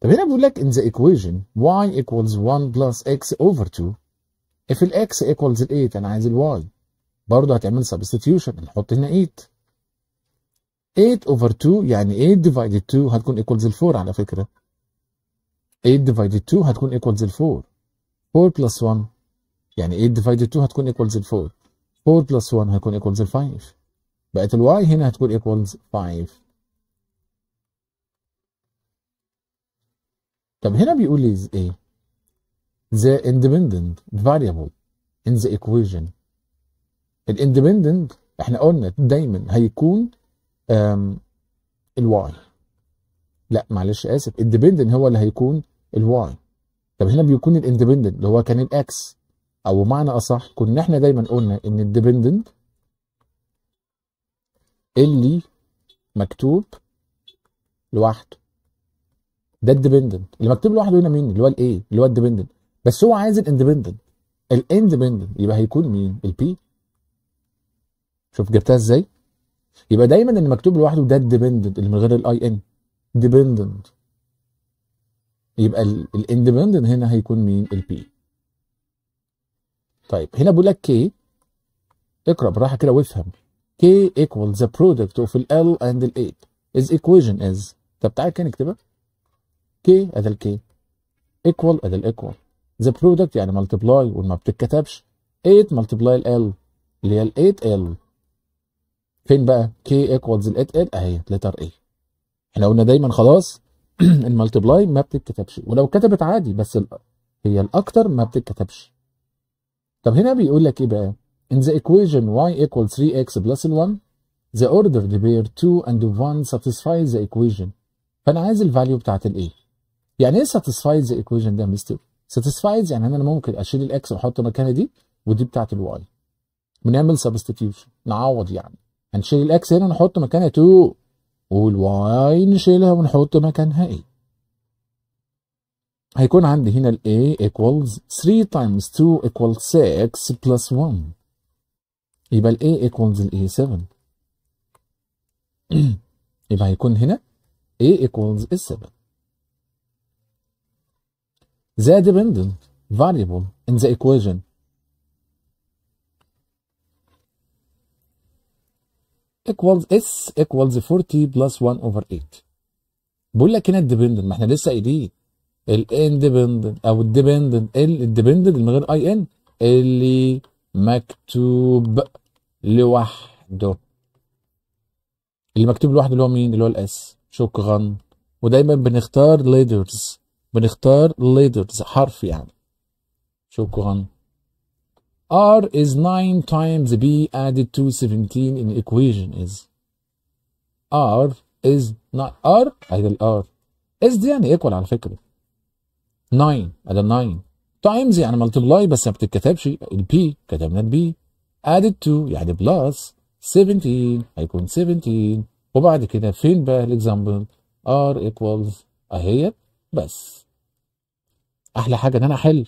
طب هنا بيقول لك in the equation y equals 1 plus x over 2 if ال x equals ال 8 أنا عايز ال y. برضه هتعمل substitution. نحط هنا 8 8 over 2 يعني 8 divided 2 هتكون equals ال 4 على فكرة. 8 divided 2 هتكون equals ال 4 4 plus 1 يعني 8 divided 2 هتكون equals ال 4 4 plus 1 هيكون equals ال 5 بقت ال y هنا هتكون equals 5 طب هنا بيقول لي إيه؟ the independent variable in the equation. ال independent إحنا قلنا دايما هيكون ال y لا معلش آسف. ال dependent هو اللي هيكون ال y طب هنا بيكون ال independent اللي هو كان ال x أو معنى أصح كنا إحنا دايما قلنا إن ال dependent اللي مكتوب لوحده. ده ال dependent اللي مكتوب لوحده هنا مين؟ اللي هو ال a اللي هو ال dependent بس هو عايز ال independent ال independent يبقى هيكون مين؟ ال b شوف جبتها إزاي؟ يبقى دايما اللي مكتوب لوحده ده ال dependent اللي من غير ال in dependent يبقى ال independent هنا هيكون مين؟ ال b طيب هنا بقول لك كي اقرأ براحة كده وافهم. K equals the product of ال and ال 8 is equation طب تعالى كده نكتبها. K ادي ال k equal ادي ال equal. The product يعني multiply وما بتتكتبش. 8 multiply ال اللي هي ال 8 L. فين بقى؟ K equals ال 8 L أهي لتر A. إحنا قلنا دايما خلاص. المالتبلاي ما بتتكتبش. ولو كتبت عادي بس. هي الأكتر ما بتتكتبش. طب هنا بيقول لك إيه بقى؟ In the equation y equals 3x plus 1 the order pair 2 and 1 satisfies the equation. فأنا عايز ال value بتاعت ال a يعني إيه satisfies the equation ده مستر satisfies يعني أنا ممكن أشيل ال x وأحط مكانها دي ودي بتاعت ال y بنعمل substitution نعوض يعني. هنشيل ال x هنا نحط مكانها 2 وال y نشيلها ونحط مكانها إيه هيكون عندي هنا الاي equals 3 times 2 equals 6 plus 1 يبقى الاي equals الاي 7 يبقى هيكون هنا a equals 7 ذا ديبندنت variable in the equation. Equals s equals 40 plus 1 over 8 بقول لك هنا ال dependent ما إحنا لسه قايلين. ال independent أو ال dependent ال dependent من غير اي ان اللي مكتوب لوحده. ده اللي مكتوب لوحده اللي هو مين؟ اللي هو ال S شكرا. ودايما بنختار letters. بنختار letters حرف يعني. شكرا. R is 9 times B added to 17 in equation is R is not R ادي ال R. Is دي يعني equal على فكرة. 9 ادي 9 times يعني multiply بس ما بتتكتبش. ال P كتبنا ال B added to يعني plus 17 هيكون 17 وبعد كده فين بقى ال example R equals اهي بس. أحلى حاجة إن أنا أحل.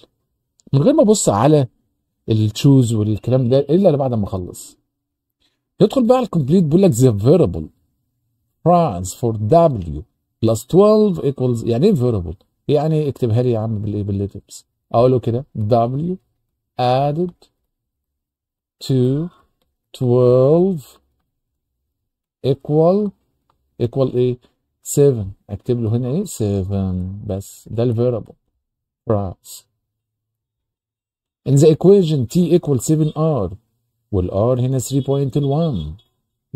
من غير ما أبص على ال choose والكلام ده إلا بعد ما أخلص. ندخل بقى ال complete بيقول لك the variable phrase for W plus 12 equals يعني إيه variable؟ يعني اكتبها لي يا عم بالإيه بال letters أقول له كده W added to 12 equal equal إيه؟ 7 اكتب له هنا إيه؟ 7 بس ده ال verbal phrase in the equation t equals 7r وال r هنا 3.1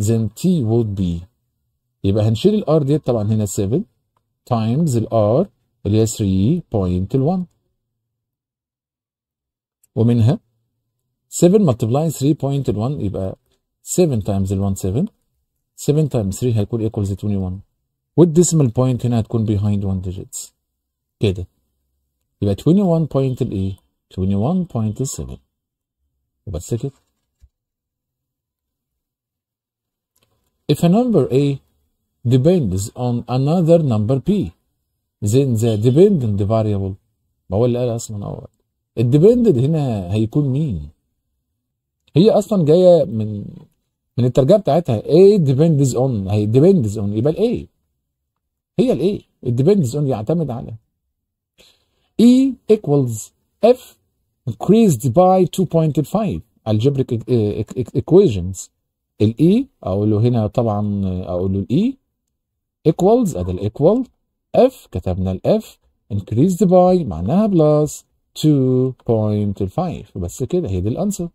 then t would be يبقى هنشيل ال r ديت طبعا هنا 7 times ال r اللي هي 3.1 ومنها 7 multiply 3.1 يبقى 7 times ال 1 7 7 times 3 هيكون equals 21 وال decimal point هنا هتكون behind 1 digits. كده. يبقى 21 point الايه 21.7 وبس كده If a number A depends on another number P then the dependent variable ما هو اللي قال أصلا اول الديبندنت هنا هيكون مين؟ هي أصلا جاية من من الترجمة بتاعتها A depends on هي depends on يبقى الايه هي الايه الديبندز on يعتمد على. E equals F increased by 2.5 algebraic equations ال E اقول له هنا طبعا اقول له ال E equals ادي ال equal F كتبنا ال F increased by معناها plus 2.5 بس كده هي دي الانسر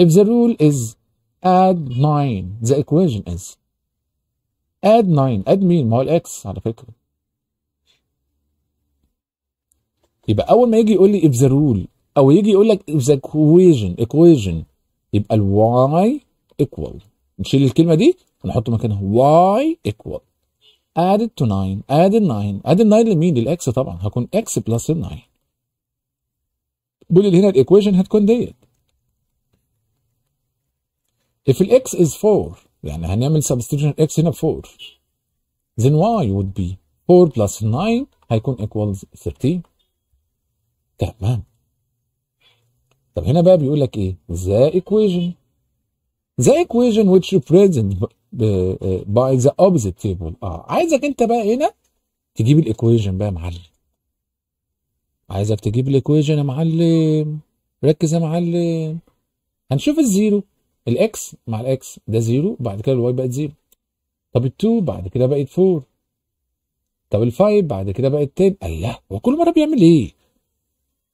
if the rule is add 9 the equation is add 9 add مين ما هو الاكس على فكره يبقى أول ما يجي يقول لي if the rule أو يجي يقول لك if the equation equation يبقى ال y equal. نشيل الكلمة دي ونحط مكانها y equal. Added to 9 added 9 added 9 لمين؟ للاكس طبعا. هكون x plus 9 بيقول لي هنا الايكويشن هتكون ديت. If ال x is 4 يعني هنعمل substitution x هنا 4 then y would be 4 plus 9 هيكون equals 13 تمام. طب هنا بقى بيقول لك إيه؟ the equation the equation which represents by the opposite table. آه عايزك أنت بقى هنا تجيب ال equation بقى يا معلم. عايزك تجيب ال equation يا معلم. ركز يا معلم. هنشوف ال zero. ال x مع ال x ده zero بعد كده ال y بقت zero. طب ال two بعد كده بقت four. طب ال five بعد كده بقت 10 الله هو كل مرة بيعمل إيه؟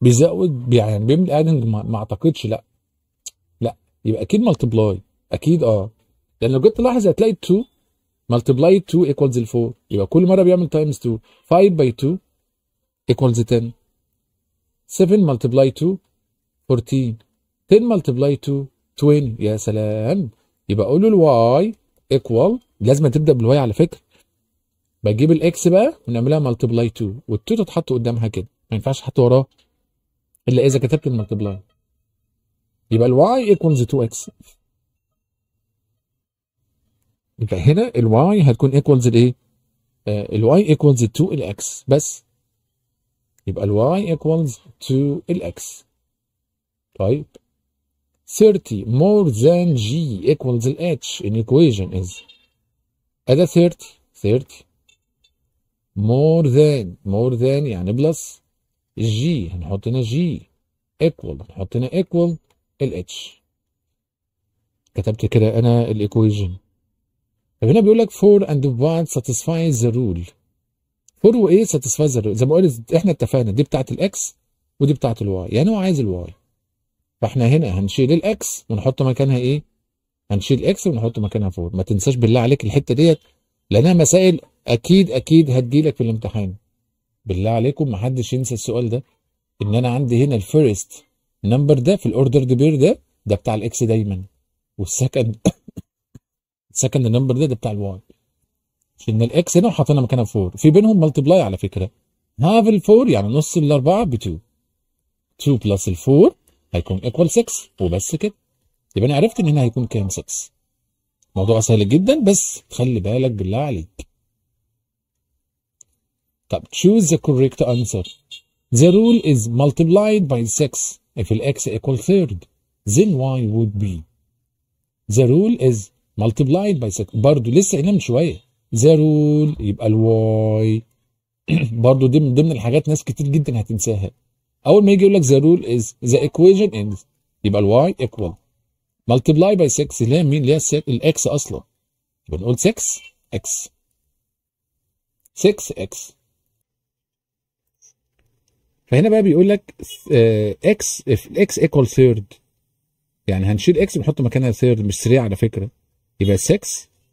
بيزود يعني بيعمل adding ما, أعتقدش لا. لا يبقى أكيد multiply أكيد آه. لأن لو جيت تلاحظ هتلاقي 2 multiply 2 equals 4 يبقى كل مرة بيعمل times 2 5 by 2 equals 10 7 multiply 2 14 10 multiply 2 20 يا سلام. يبقى أقول له ال y equal لازم تبدأ بال y على فكرة. بجيب ال x بقى ونعملها multiply 2 وال2 تتحط قدامها كده. ما ينفعش تحط وراه. إلا إذا كتبت ال multiply يبقى ال y equals 2 x يبقى هنا ال y هتكون equals الايه؟ ال y equals 2 ال x بس. يبقى ال y equals 2 ال x طيب. 30 more than g equals h. In equation is ادي 30 30 more than. more than يعني plus g هنحط هنا g equal هنحط هنا equal ال h. كتبت كده أنا ال equation طب هنا بيقول لك four and what satisfies the rule. four وإيه satisfies the rule. زي ما قلت إحنا اتفقنا دي بتاعت ال x ودي بتاعت ال y يعني هو عايز ال y فإحنا هنا هنشيل ال x ونحط مكانها إيه؟ هنشيل x ونحط مكانها 4 ما تنساش بالله عليك الحتة ديت لأنها مسائل أكيد أكيد هتجيلك في الامتحان. بالله عليكم ما حدش ينسى السؤال ده. إن أنا عندي هنا ال first number ده في ال order pair ده ده بتاع ال x دايما. وال second ال second number ده ده بتاع ال y شلنا ال x هنا وحطينا مكانها 4 في بينهم multiply على فكرة. half ال 4 يعني نص الاربعه ب 2 2 plus ال 4 هيكون equal 6 وبس كده. يبقى أنا عرفت إن هنا هيكون كام 6 موضوع سهل جدا بس خلي بالك بالله عليك. طب choose the correct answer the rule is multiplied by 6 if x equal third then y would be the rule is multiplied by 6 برضه لسه قايلها من شوية the rule يبقى الواي برضه دي من ضمن الحاجات ناس كتير جدا هتنساها اول ما يجي يقول لك the rule is the equation is يبقى ال y equal multiply by 6 اللي هي مين اللي هي ال x أصلا يبقى نقول 6 x 6 x فهنا بقى بيقول لك x if x equal third. يعني هنشيل x ونحط مكانها third مش 3 على فكرة. يبقى 6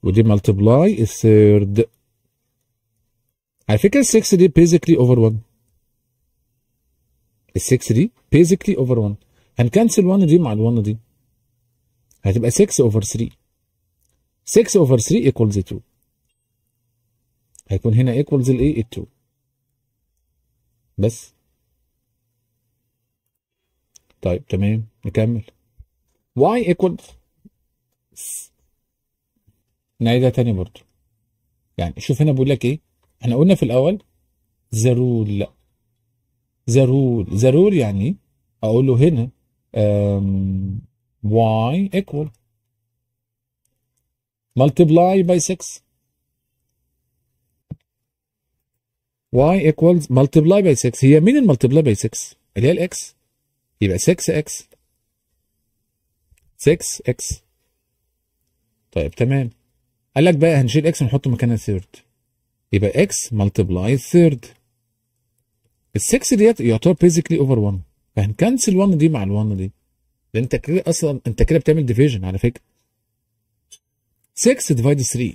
ودي multiply ال third على فكرة ال 6 دي basically over 1 ال 6 دي basically over 1 هنكنسل 1 دي مع ال 1 دي. هتبقى 6 over 3 6 over 3 equals 2 هيكون هنا equals الايه ال 2 بس. طيب تمام نكمل. y equals نعيدها تاني برضو يعني شوف هنا بقول لك إيه؟ إحنا قلنا في الأول the rule the rule the rule يعني أقول له هنا y equal. multiply by 6 y equals multiply by 6 هي مين المultiply by 6 اللي هي الاكس يبقى 6x 6x طيب تمام. قال لك بقى هنشيل x ونحط مكانها third يبقى x multiply third ال 6 ديت يعتبر basically over 1 فهن cancel 1 دي مع ال 1 دي. لأن انت كده أصلا انت كده بتعمل division على فكرة. 6 divide 3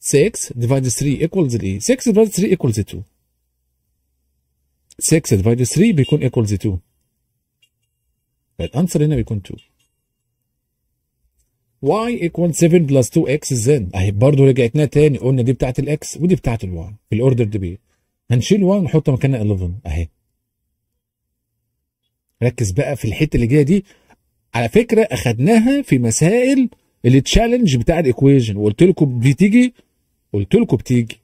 6 divide 3 equals الايه 6 divide 3 equals 2 6 divide 3 بيكون equals 2 فال answer هنا بيكون 2 y equal 7 plus 2x then أهي برضه رجعتنا تاني قلنا دي بتاعت ال x ودي بتاعت ال y في ال order دي هنشيل 1 ونحط مكانها 11 أهي. ركز بقى في الحتة اللي جاية دي. على فكرة أخدناها في مسائل ال challenge بتاع ال equation وقلت لكم بتيجي قلت لكم بتيجي.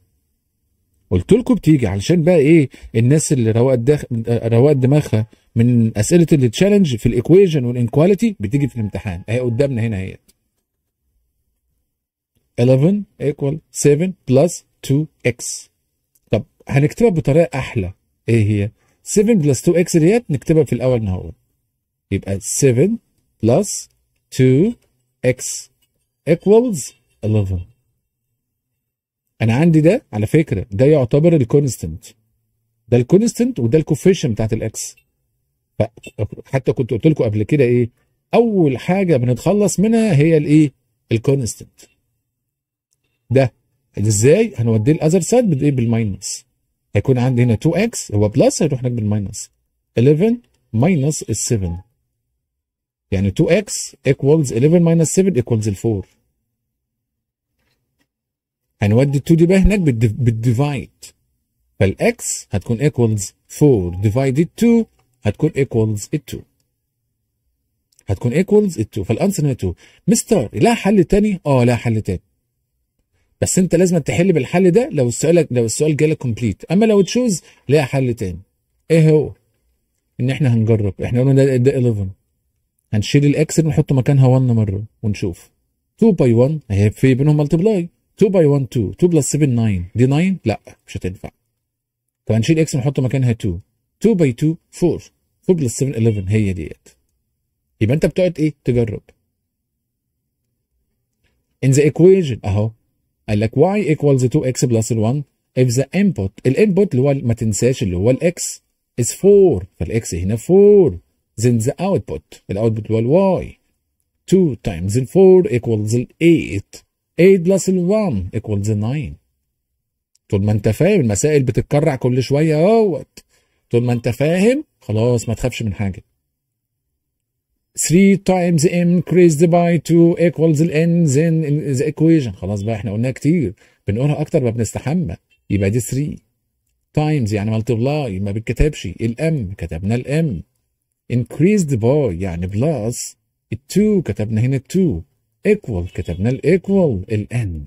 قلت لكم بتيجي علشان بقى إيه الناس اللي رواق دخ... رواق دماغها من أسئلة ال challenge في ال equation وال inequality بتيجي في الامتحان. اهي قدامنا هنا اهي. 11 equal 7 plus 2x طب هنكتبها بطريقة أحلى. إيه هي؟ 7 plus 2x ديت نكتبها في الأول نهار يبقى 7 plus 2x equals 11 أنا عندي ده على فكرة ده يعتبر ال constant ده ال constant وده ال coefficient بتاعت ال x حتى كنت قلت لكم قبل كده إيه أول حاجة بنتخلص منها هي الايه ال constant ده إزاي؟ هنوديه ال other side بالايه بال minus هيكون عندي هنا 2x هو plus هيروح هناك بال minus 11 minus ال 7 يعني 2x equals 11 minus 7 equals ال 4 هنودي ال 2 دي بقى هناك بال divide. فال x هتكون equals 4 divided 2 هتكون ال 2 هتكون ال 2 فال answer هنا 2 مستر لها حل تاني؟ آه لها حل تاني. بس أنت لازم تحل بالحل ده لو السؤال لو السؤال جالك complete أما لو choose ليها حل تاني. إيه هو؟ إن إحنا هنجرب. إحنا قلنا ده 11 هنشيل ال x ونحط مكانها 1 مرة ونشوف. 2 by 1 هي في بينهم multiply 2 by 1 2 2 plus 7 9 دي 9 لا. مش هتنفع. فهنشيل x ونحط مكانها 2 2 by 2 4 4 plus 7 11 هي ديت. يبقى انت بتقعد إيه؟ تجرب. In the equation اهو. قال لك y equals 2x plus 1 if the input ال input اللي هو ما تنساش اللي هو ال x is 4 فال x هنا 4 then the output. ال output اللي هو ال y 2 times ال 4 equals ال 8 8 plus ال 1 equals ال 9 طول ما انت فاهم المسائل بتتكرر كل شوية اهوت. طول ما انت فاهم خلاص ما تخافش من حاجة. 3 times m increased by 2 equals n in the equation. خلاص بقى إحنا قلناها كتير. بنقولها أكتر ما بنستحمى. يبقى دي 3 times يعني multiply. ما بيتكتبش ال m كتبنا الام increased by يعني plus ال 2 كتبنا هنا ال 2 equal. كتبنا ال equal ال n.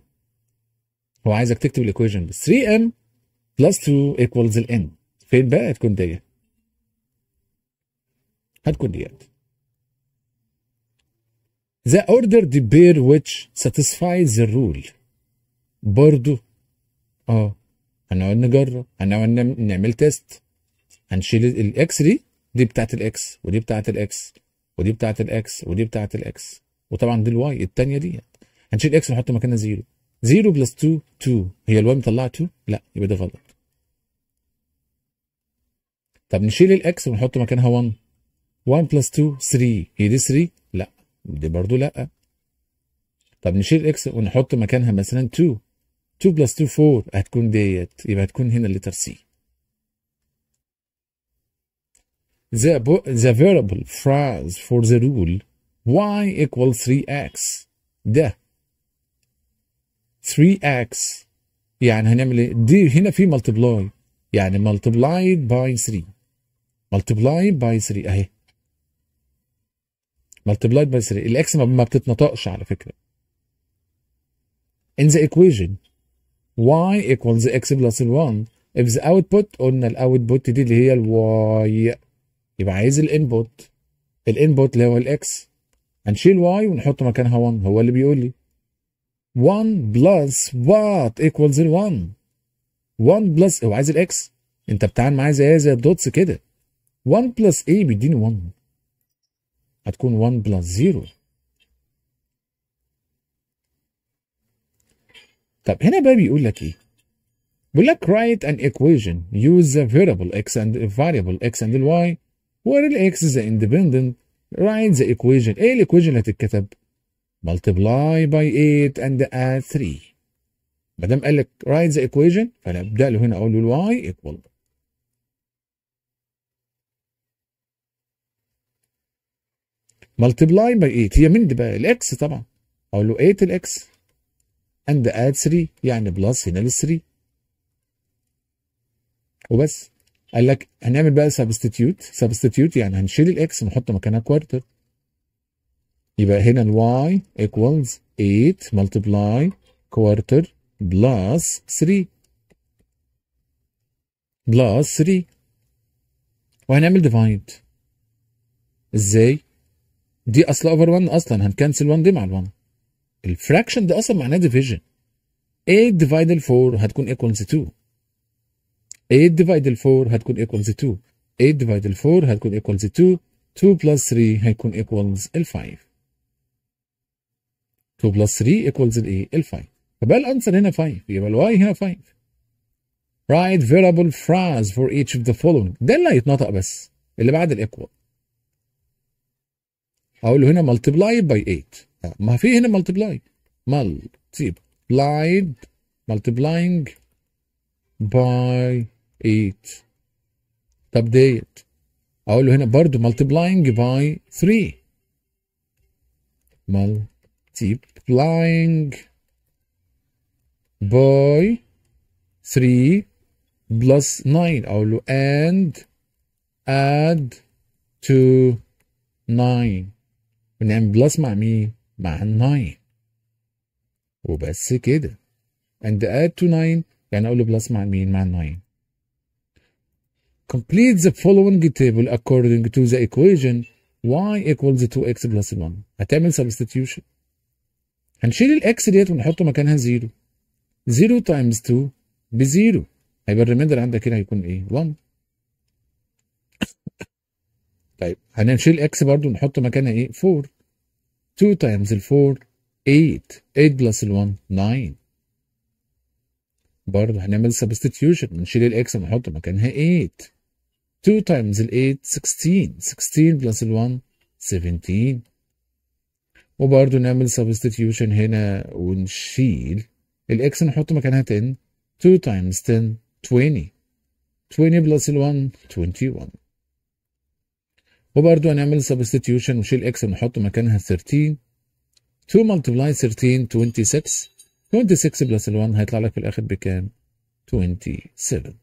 هو عايزك تكتب ال equation بس 3m plus 2 equals ال n. فين بقى؟ هتكون ديت. هتكون ديت. The ordered pair which satisfies the rule. برضو. آه. هنقعد نجرب. هنقعد نعم- نعمل test هنشيل الاكس دي. دي بتاعت الاكس ودي بتاعت الاكس ودي بتاعت الاكس ودي بتاعت الاكس وطبعا دي ال y الثانية دي. هنشيل x ونحط مكانها zero. zero plus 2 2 هي ال y مطلعة 2 لا يبقى ده غلط. طب نشيل ال x ونحط مكانها 1 1 plus 2 3 هي دي 3 لا. دي برضو لا. طب نشيل ال x ونحط مكانها مثلا 2 2 plus 2 4 هتكون ديت. يبقى هتكون هنا ال letter c the, the variable phrase for the rule y equals 3x ده 3x يعني هنعمل إيه؟ دي هنا في multiply. يعني multiplied by 3 multiplied by 3 أهي. multiplied by 3 ال x ما ما بتتنطقش على فكرة. in the equation y equals x plus 1 if the output قلنا ال output دي اللي هي ال y يبقى عايز ال input ال input اللي هو ال x هنشيل y ونحط مكانها 1 هو اللي بيقول لي. 1 plus what equals ال 1 1 plus هو عايز ال x انت بتعامل معاه زي زي ال dots كده. 1 plus إيه بيديني 1 هتكون 1 plus 0 طب هنا بقى بيقول لك إيه؟ بيقول لك write an equation? use the variable x and variable x and y. where x is independent write the equation. إيه ال equation اللي هتتكتب multiply by 8 and add 3 ما دام قال لك write the equation فأنا أبدأ له هنا أقول له y equal. multiply by 8 هي دي بقى ال x طبعا. أقول له 8 ال x and add 3 يعني plus هنا لل 3 وبس. قال لك هنعمل بقى substitute substitute يعني هنشيل ال x ونحط مكانها quarter يبقى هنا ال y equals 8 multiply quarter plus 3 plus 3 وهنعمل divide إزاي؟ دي أصل over 1 أصلا هن cancel 1 دي مع ال 1 ال fraction ده أصلا معناه division 8 divide 4 هتكون equals 2 8 divide 4 هتكون equals 2 8 divide 4 هتكون equals 2 2 plus 3 هيكون equals ال 5 2 plus 3 equals الايه؟ ال 5 فبقى ال answer هنا 5 يبقى ال y هنا 5 write variable phrase for each of the following. ده اللي هيتنطق بس اللي بعد ال equal أقول له هنا multiply by 8 آه، ما في هنا multiply. multiplied multiplying by 8 طب ديت. أقول له هنا برضو multiplying by 3 multiplying by 3 plus 9 أقول له and add to 9 ونعمل بلس مع مين؟ مع ال 9 وبس كده. and add to 9 يعني أقول له plus مع مين؟ مع ال 9 complete the following table according to the equation y equals 2x plus 1 هتعمل substitution. هنشيل ال x ديت ونحط مكانها 0 0 times 2 ب zero. هيبقى ال remainder عندك هنا هيكون إيه؟ 1 طيب هنشيل x برضو نحط مكانها إيه؟ 4 2 times ال 4 8 8 plus ال 1 9 برضه هنعمل substitution. بنشيل ال x ونحط مكانها 8 2 times ال 8 16 16 plus ال 1 17 وبرضه نعمل substitution هنا ونشيل. ال x نحط مكانها 10 2 times 10 20 20 plus ال 1 21 وبرضه هنعمل substitution ونشيل إكس ونحط مكانها 13 2 multiply 13 26 26 plus ال 1 هيطلع لك في الآخر بكام؟ 27